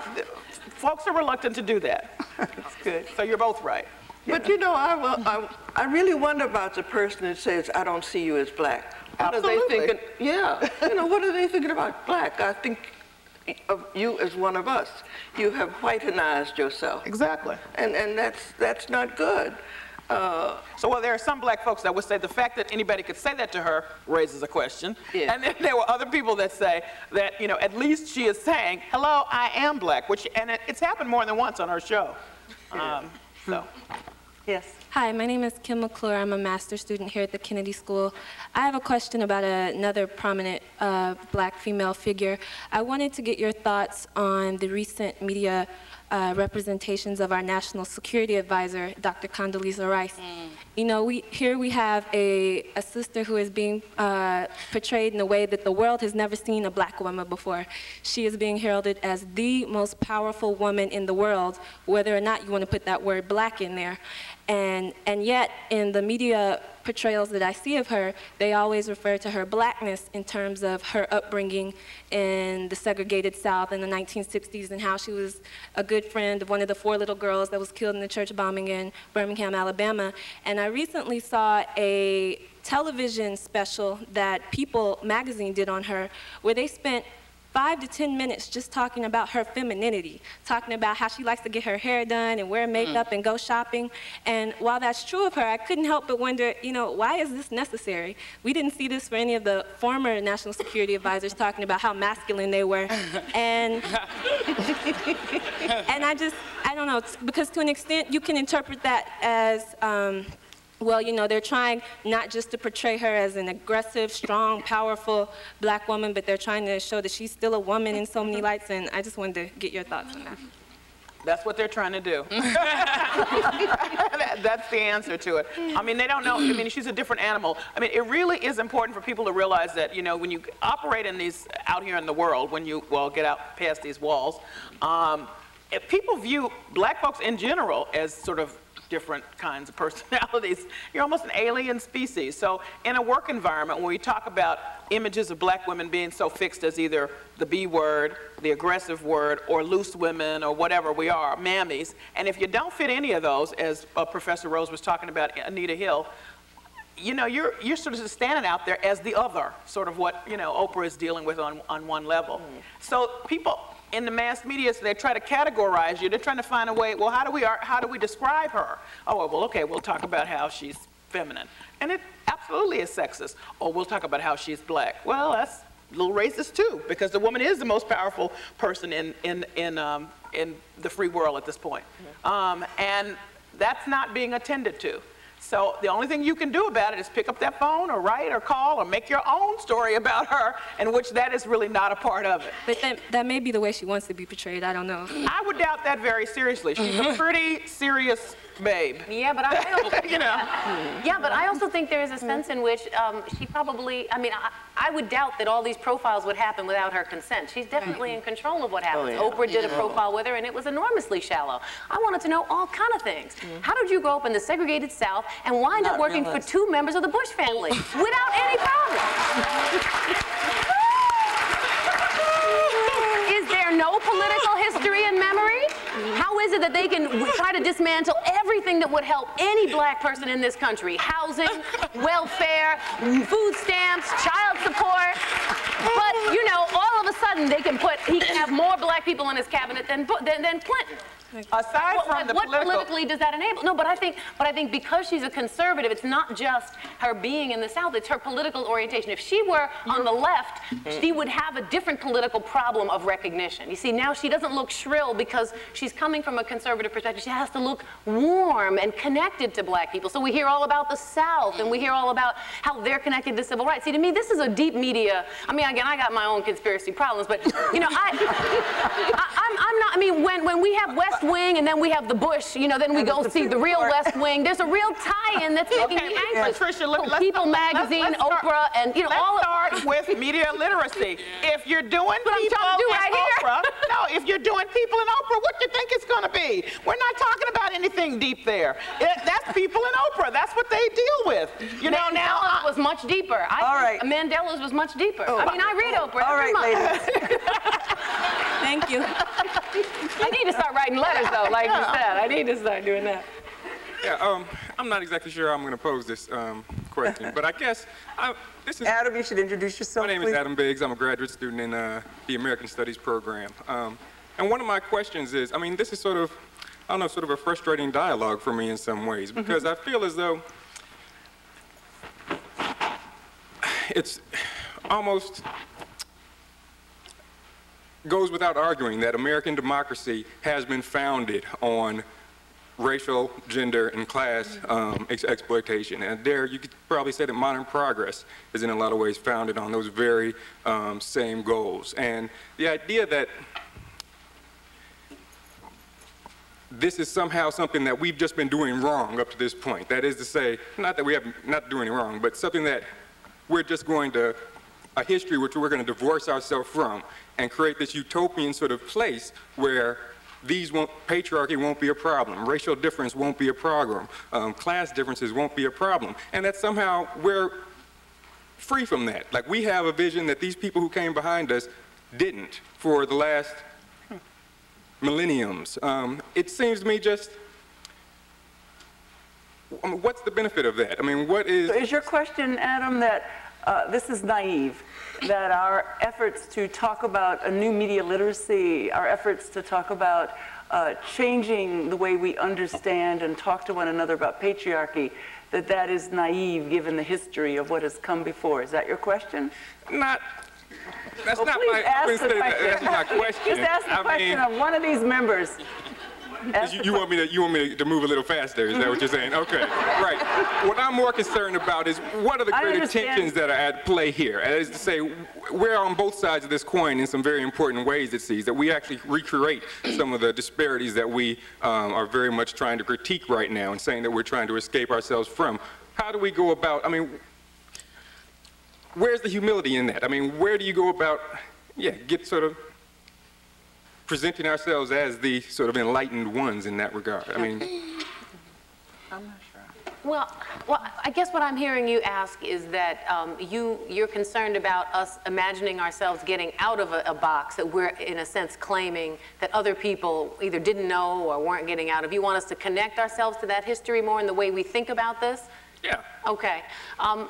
folks are reluctant to do that. It's good. So you're both right. But you know, I, will- I, I really wonder about the person that says, I don't see you as black. What are they Absolutely. thinking? Yeah, you know, what are they thinking about black? I think of you as one of us. You have whitenized yourself. Exactly. And, and that's, that's not good. Uh, So, well, there are some black folks that would say the fact that anybody could say that to her raises a question. Yeah. And then there were other people that say that, you know, at least she is saying, hello, I am black, which, and it, it's happened more than once on her show. Um, so, yes. Hi, my name is Kim McClure. I'm a master's student here at the Kennedy School. I have a question about another prominent uh, black female figure. I wanted to get your thoughts on the recent media uh, representations of our national security advisor, Dr. Condoleezza Rice. You know, we, here we have a, a sister who is being uh, portrayed in a way that the world has never seen a black woman before. She is being heralded as the most powerful woman in the world, whether or not you want to put that word black in there. And, and yet, in the media portrayals that I see of her, they always refer to her blackness in terms of her upbringing in the segregated South in the 1960s and how she was a good friend of one of the four little girls that was killed in the church bombing in Birmingham, Alabama. And I recently saw a television special that People magazine did on her where they spent five to 10 minutes just talking about her femininity, talking about how she likes to get her hair done and wear makeup and go shopping. And while that's true of her, I couldn't help but wonder, you know, why is this necessary? We didn't see this for any of the former national security advisors talking about how masculine they were. And, and I just, I don't know, because to an extent you can interpret that as, um, well, you know, they're trying not just to portray her as an aggressive, strong, powerful black woman, but they're trying to show that she's still a woman in so many lights, and I just wanted to get your thoughts on that. that's what they're trying to do. That- that's the answer to it. I mean, they don't know. I mean, she's a different animal. I mean, it really is important for people to realize that, you know, when you operate in these, out here in the world, when you, well, get out past these walls, um, if people view black folks in general as sort of different kinds of personalities. You're almost an alien species. So in a work environment, when we talk about images of black women being so fixed as either the B word, the aggressive word, or loose women, or whatever we are, mammies, and if you don't fit any of those, as uh, Professor Rose was talking about Anita Hill, you know, you're, you're sort of just standing out there as the other, sort of what, you know, Oprah is dealing with on, on one level. So people in the mass media, so they try to categorize you. They're trying to find a way, well, how do we, how do we describe her? Oh, well, okay, we'll talk about how she's feminine. And it absolutely is sexist. Oh, we'll talk about how she's black. Well, that's a little racist too, because the woman is the most powerful person in, in, in, um, in the free world at this point. Um, and that's not being attended to. So the only thing you can do about it is pick up that phone or write or call or make your own story about her, in which that is really not a part of it. But that, that may be the way she wants to be portrayed, I don't know. I would doubt that very seriously. She's a mm-hmm. pretty serious babe. Yeah, but I, I also, You know. yeah, but I also think there is a sense in which um, she probably, I mean, I, I would doubt that all these profiles would happen without her consent. She's definitely in control of what happens. yeah. Oprah did a profile with her, and it was enormously shallow. I wanted to know all kind of things. How did you grow up in the segregated South and wind up working for two members of the Bush family without any problem? Is there no political history and memory? How is it that they can try to dismantle everything that would help any black person in this country? Housing, welfare, food stamps, child support. But, you know, all of a sudden they can put, he can have more black people in his cabinet than, than, than Clinton. Aside What, from the what political, politically does that enable? No, but I think, but I think because she's a conservative, it's not just her being in the South; it's her political orientation. If she were on the left, she would have a different political problem of recognition. You see, now she doesn't look shrill because she's coming from a conservative perspective. She has to look warm and connected to black people. So we hear all about the South, and we hear all about how they're connected to civil rights. See, to me, this is a deep media. I mean, again, I got my own conspiracy problems, but you know, I, I I'm, I'm not. I mean, when when we have West Wing and then we have the Bush, you know, then we go see the real West Wing. There's a real tie-in that's making Okay, me anxious. Patricia, let- So let's- People let's- Magazine, let's start- Oprah, and you know, let's all of start with media literacy. If you're doing what people trying do in right. Oprah, no, if you're doing people in Oprah, what do you think it's going to be? We're not talking about anything deep there. It- that's people in Oprah. That's what they deal with. You know, now uh, Mandela's was much deeper. I All think right. Mandela's was much deeper. I mean, I read Oprah All every right, month. ladies. Thank you. I need to start writing letters though, like you said. I need to start doing that. Yeah, um, I'm not exactly sure how I'm going to pose this um, question, but I guess I, this is. Adam, you should introduce yourself, My name please. is Adam Biggs. I'm a graduate student in uh, the American Studies program. Um, and one of my questions is, I mean, this is sort of, I don't know, sort of a frustrating dialogue for me in some ways because I feel as though it's almost goes without arguing that American democracy has been founded on racial, gender, and class um, ex- exploitation. And there, you could probably say that modern progress is in a lot of ways founded on those very um, same goals. And the idea that this is somehow something that we've just been doing wrong up to this point. That is to say, not that we have not doing it wrong, but something that we're just going to a history which we're going to divorce ourselves from and create this utopian sort of place where these won't, patriarchy won't be a problem, racial difference won't be a problem, um, class differences won't be a problem, and that somehow we're free from that. Like we have a vision that these people who came behind us didn't for the last millenniums. Um, it seems to me just, I mean, what's the benefit of that? I mean, what is? So is your question, Adam, that uh, this is naive, that our efforts to talk about a new media literacy, our efforts to talk about uh, changing the way we understand and talk to one another about patriarchy, that that is naive given the history of what has come before? Is that your question? Not. That's not my. question. That's my question. Just ask the I question mean, of one of these members. You, you want me to you want me to move a little faster? Is that what you're saying? Okay, right. What I'm more concerned about is what are the greater tensions that are at play here? That is to say, we're on both sides of this coin in some very important ways. It seems that we actually recreate some of the disparities that we um, are very much trying to critique right now, and saying that we're trying to escape ourselves from. How do we go about? I mean, where's the humility in that? I mean, where do you go about? Yeah, get sort of presenting ourselves as the sort of enlightened ones in that regard. I mean, I'm not sure. Well, well, I guess what I'm hearing you ask is that um, you, you're concerned about us imagining ourselves getting out of a, a box that we're, in a sense, claiming that other people either didn't know or weren't getting out of. You want us to connect ourselves to that history more in the way we think about this? Yeah. Okay. Um,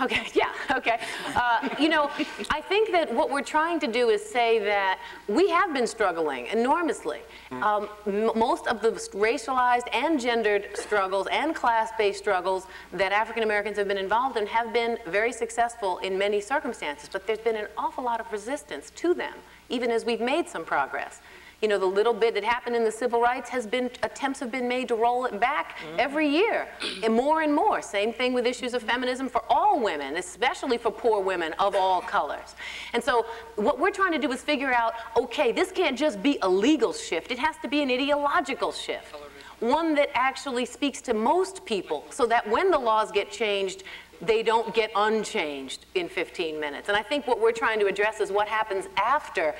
Okay, yeah, okay. Uh, you know, I think that what we're trying to do is say that we have been struggling enormously. Um, m- most of the racialized and gendered struggles and class-based struggles that African Americans have been involved in have been very successful in many circumstances, but there's been an awful lot of resistance to them, even as we've made some progress. You know, the little bit that happened in the civil rights has been, attempts have been made to roll it back mm-hmm. every year, and more and more. Same thing with issues of feminism for all women, especially for poor women of all colors. And so what we're trying to do is figure out, okay, this can't just be a legal shift, it has to be an ideological shift. one that actually speaks to most people so that when the laws get changed, they don't get unchanged in 15 minutes. And I think what we're trying to address is what happens after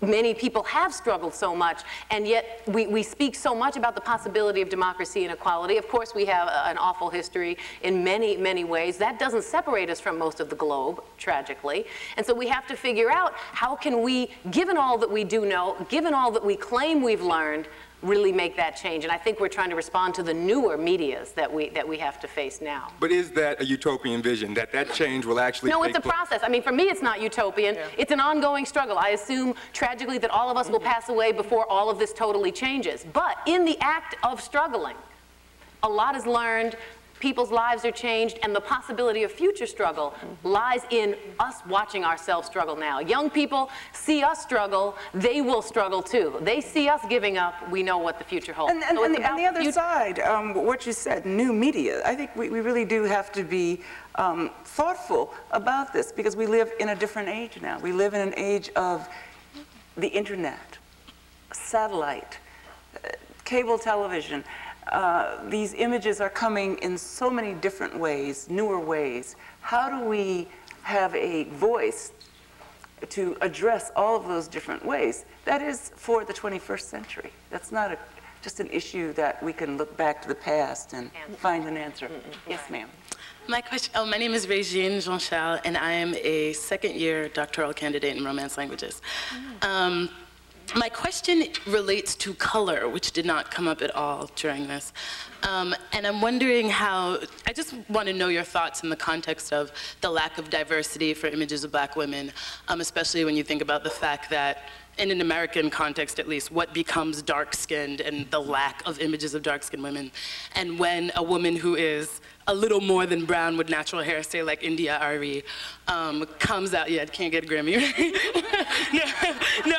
many people have struggled so much, and yet we, we speak so much about the possibility of democracy and equality. Of course, we have a, an awful history in many, many ways. That doesn't separate us from most of the globe, tragically. And so we have to figure out how can we, given all that we do know, given all that we claim we've learned, really make that change. And I think we're trying to respond to the newer medias that we, that we have to face now. But is that a utopian vision, that that change will actually No, it's a place? process. I mean, for me, it's not utopian. It's an ongoing struggle. I assume tragically that all of us will mm-hmm. pass away before all of this totally changes. But in the act of struggling, a lot is learned, people's lives are changed, and the possibility of future struggle lies in us watching ourselves struggle now. Young people see us struggle, they will struggle too. They see us giving up, we know what the future holds. And, and, So and, the, and the other side, um, what you said, new media, I think we, we really do have to be um, thoughtful about this because we live in a different age now. We live in an age of the internet, satellite, uh, cable television. Uh, these images are coming in so many different ways, newer ways. How do we have a voice to address all of those different ways? That is for the 21st century. That's not a, just an issue that we can look back to the past and find an answer. Yes, ma'am. My question, oh, my name is Regine Jean Charles, and I am a second year doctoral candidate in Romance languages. Um, my question relates to color, which did not come up at all during this. Um, and I'm wondering how, I just want to know your thoughts in the context of the lack of diversity for images of black women, um, especially when you think about the fact that in an American context at least, what becomes dark-skinned and the lack of images of dark-skinned women. And when a woman who is a little more than brown with natural hair, say like India.Arie, um, comes out, yeah, can't get a Grammy. no, no,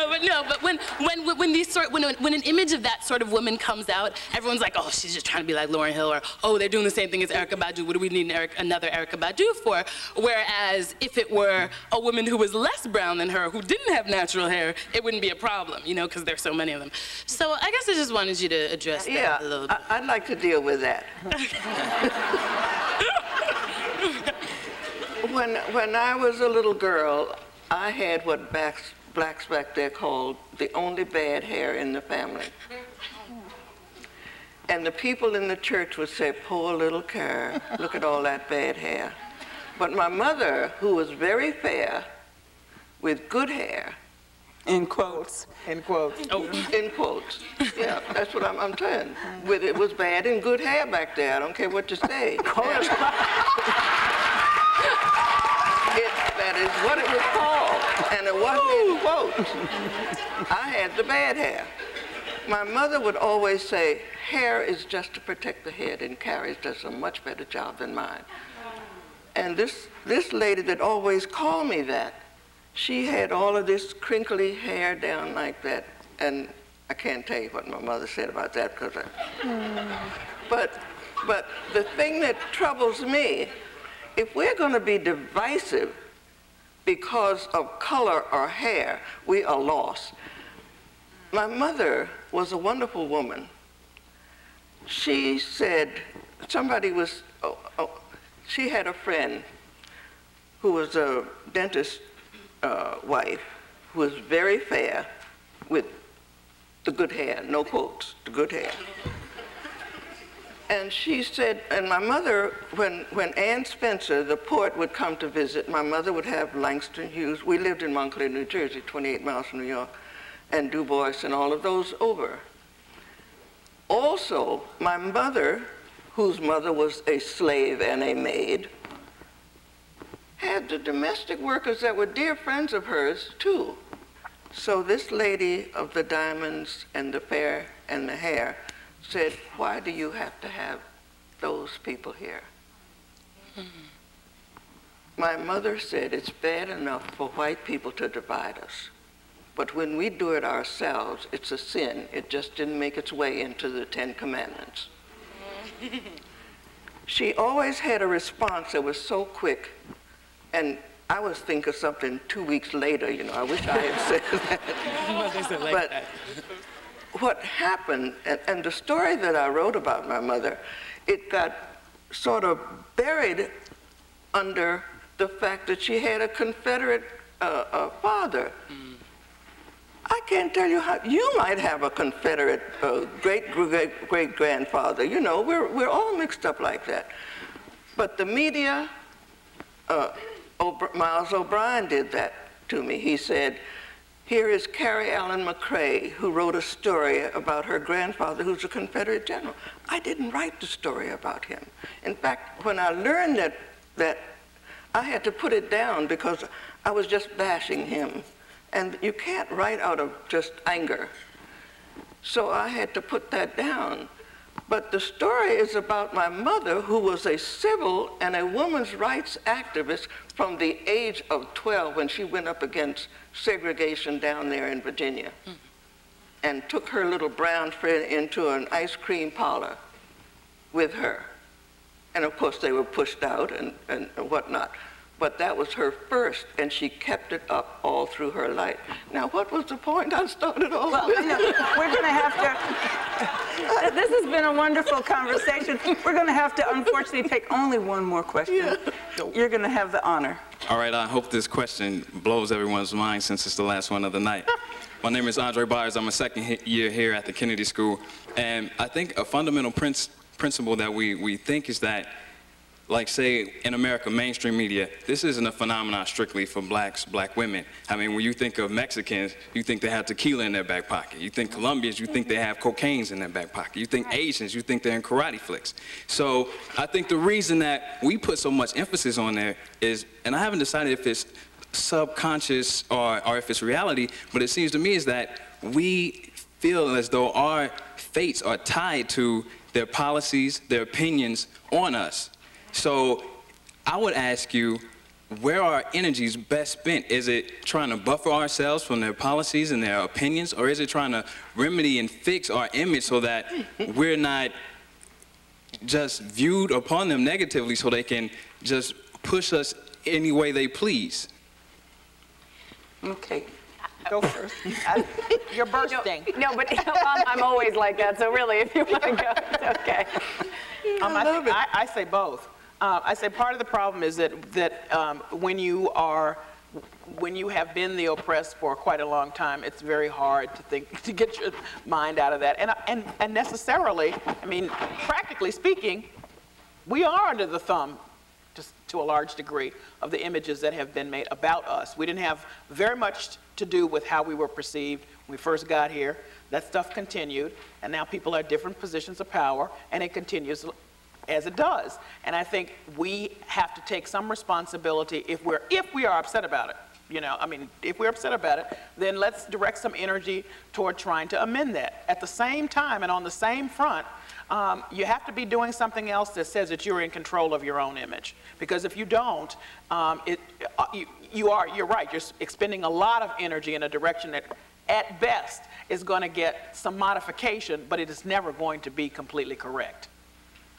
when, these sort, when, when an image of that sort of woman comes out, everyone's like, oh, she's just trying to be like Lauryn Hill, or oh, they're doing the same thing as Erykah Badu. What do we need an Eric, another Erykah Badu for? Whereas if it were a woman who was less brown than her, who didn't have natural hair, it wouldn't be a problem, you know, because there's so many of them. So I guess I just wanted you to address that Yeah, a little bit. I'd like to deal with that. when, when I was a little girl, I had what blacks, blacks back there called the only bad hair in the family. And the people in the church would say, poor little Carol, look at all that bad hair. But my mother, who was very fair, with good hair, In quotes. In quotes. Oh, in quotes. Yeah, that's what I'm, I'm saying. With it was bad and good hair back there. I don't care what you say. it, that is what it was called, and it wasn't in quotes. I had the bad hair. My mother would always say, hair is just to protect the head, and Carrie's does a much better job than mine. And this, this lady that always called me that, she had all of this crinkly hair down like that, and I can't tell you what my mother said about that because I, hmm. but, but the thing that troubles me, if we're going to be divisive because of color or hair, we are lost. My mother was a wonderful woman. She said, somebody was, oh, oh, she had a friend who was a dentist uh, wife who was very fair with the good hair, no quotes, the good hair. And she said, and my mother, when, when Anne Spencer, the poet, would come to visit, my mother would have Langston Hughes. We lived in Montclair, New Jersey, 28 miles from New York, and Du Bois and all of those over. Also, my mother, whose mother was a slave and a maid, had the domestic workers that were dear friends of hers, too. So this lady of the diamonds and the fair and the hair said, why do you have to have those people here? Mm-hmm. My mother said, it's bad enough for white people to divide us. But when we do it ourselves, it's a sin. It just didn't make its way into the Ten Commandments. she always had a response that was so quick, and I was thinking something two weeks later, you know, I wish I had said that. Mothers are like but that. What happened, and, and the story that I wrote about my mother, it got sort of buried under the fact that she had a Confederate uh, uh, father. I can't tell you how, you might have a Confederate uh, great, great, great grandfather. You know, we're, we're all mixed up like that. But the media, uh, Miles O'Brien did that to me. He said, here is Carrie Allen McCray, who wrote a story about her grandfather, who's a Confederate general. I didn't write the story about him. In fact, when I learned that, that I had to put it down because I was just bashing him. And you can't write out of just anger. So I had to put that down. But the story is about my mother, who was a civil and a women's rights activist from the age of 12 when she went up against segregation down there in Virginia hmm. and took her little brown friend into an ice cream parlor with her. And of course, they were pushed out and, and whatnot. But that was her first, and she kept it up all through her life. Now, what was the point I started all Well, with? you know, we're going to have to, this has been a wonderful conversation. We're going to have to unfortunately take only one more question. You're going to have the honor. All right, I hope this question blows everyone's mind since it's the last one of the night. My name is Andre Byers. I'm a second year here at the Kennedy School. And I think a fundamental princ- principle that we, we think is that, like, say, in America, mainstream media, this isn't a phenomenon strictly for blacks, black women. I mean, when you think of Mexicans, you think they have tequila in their back pocket. You think Colombians, you think they have cocaines in their back pocket. You think Asians, you think they're in karate flicks. So I think the reason that we put so much emphasis on there is, and I haven't decided if it's subconscious or, or if it's reality, but it seems to me is that we feel as though our fates are tied to their policies, their opinions on us. So I would ask you, where are our energies best spent? Is it trying to buffer ourselves from their policies and their opinions, or is it trying to remedy and fix our image so that we're not just viewed upon them negatively so they can just push us any way they please? Okay. Go first. You're bursting. No, but I'm, I'm always like that, so really, if you want to go, it's okay. Um, I, think I, I say both. Uh, I say part of the problem is that, that um, when you are, when you have been the oppressed for quite a long time, it's very hard to think, to get your mind out of that. And, and, and necessarily, I mean, practically speaking, we are under the thumb just to a large degree of the images that have been made about us. We didn't have very much to do with how we were perceived when we first got here. That stuff continued, and now people are different positions of power, and it continues as it does. And I think we have to take some responsibility if we're if we are upset about it. You know, I mean, if we're upset about it, then let's direct some energy toward trying to amend that. At the same time and on the same front, um, you have to be doing something else that says that you're in control of your own image. Because if you don't, um, it, uh, you, you are, you're right, you're expending a lot of energy in a direction that at best is going to get some modification, but it is never going to be completely correct.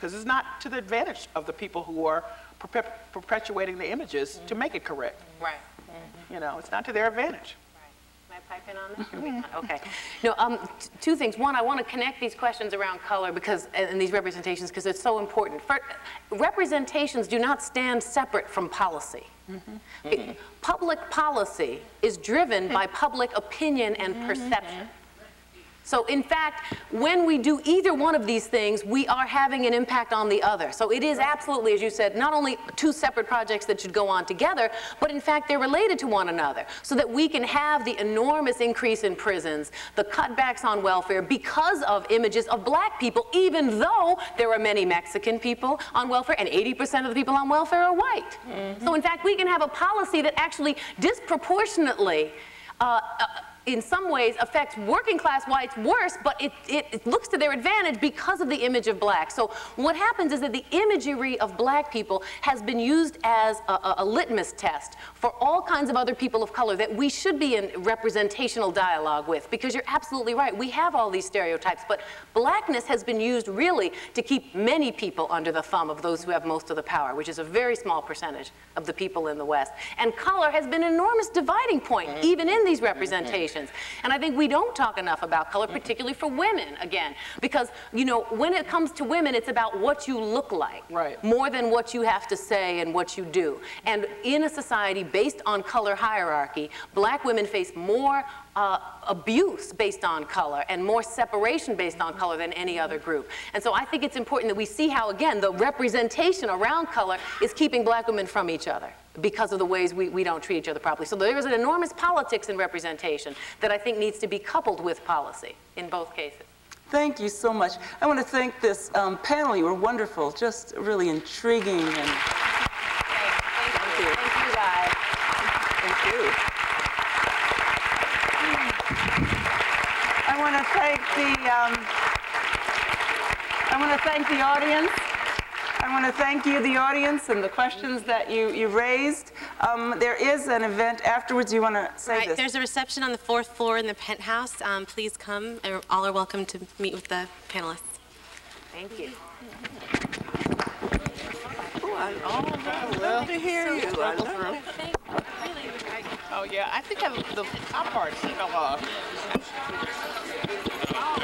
Because it's not to the advantage of the people who are perpe- perpetuating the images to make it correct. Right. You know, it's not to their advantage. Can I pipe in on this? Mm-hmm. Okay. No, um, t- two things. One, I want to connect these questions around color because, and these representations because it's so important. For, representations do not stand separate from policy. Mm-hmm. It- public policy is driven by public opinion and mm-hmm. perception. So in fact, when we do either one of these things, we are having an impact on the other. So it is absolutely, as you said, not only two separate projects that should go on together, but in fact they're related to one another so that we can have the enormous increase in prisons, the cutbacks on welfare because of images of black people, even though there are many Mexican people on welfare and 80% of the people on welfare are white. So in fact, we can have a policy that actually disproportionately uh, uh, in some ways affects working class whites worse, but it, it, it, looks to their advantage because of the image of black. So what happens is that the imagery of black people has been used as a, a, a litmus test for all kinds of other people of color that we should be in representational dialogue with, because you're absolutely right. We have all these stereotypes, but blackness has been used really to keep many people under the thumb of those who have most of the power, which is a very small percentage of the people in the West. And color has been an enormous dividing point, even in these representations And I think we don't talk enough about color, particularly for women, again, because, you know, when it comes to women, it's about what you look like. Right. More than what you have to say and what you do. And in a society based on color hierarchy, black women face more uh, abuse based on color and more separation based on color than any other group. And so I think it's important that we see how, again, the representation around color is keeping black women from each other because of the ways we, we don't treat each other properly. So there's an enormous politics in representation that I think needs to be coupled with policy in both cases. Thank you so much. I want to thank this um, panel. You were wonderful, just really intriguing and Thank you. Thank you, guys. Thank you. I want to thank the, um, I want to thank the audience. I want to thank you, the audience, and the questions that you, you raised. Um, there is an event afterwards. You want to say Right, this? there's a reception on the fourth floor in the penthouse. Um, please come. Uh, All are welcome to meet with the panelists. Thank you. Oh, I love to hear you. I love it. Oh, yeah, I think I, the top part fell off. Oh,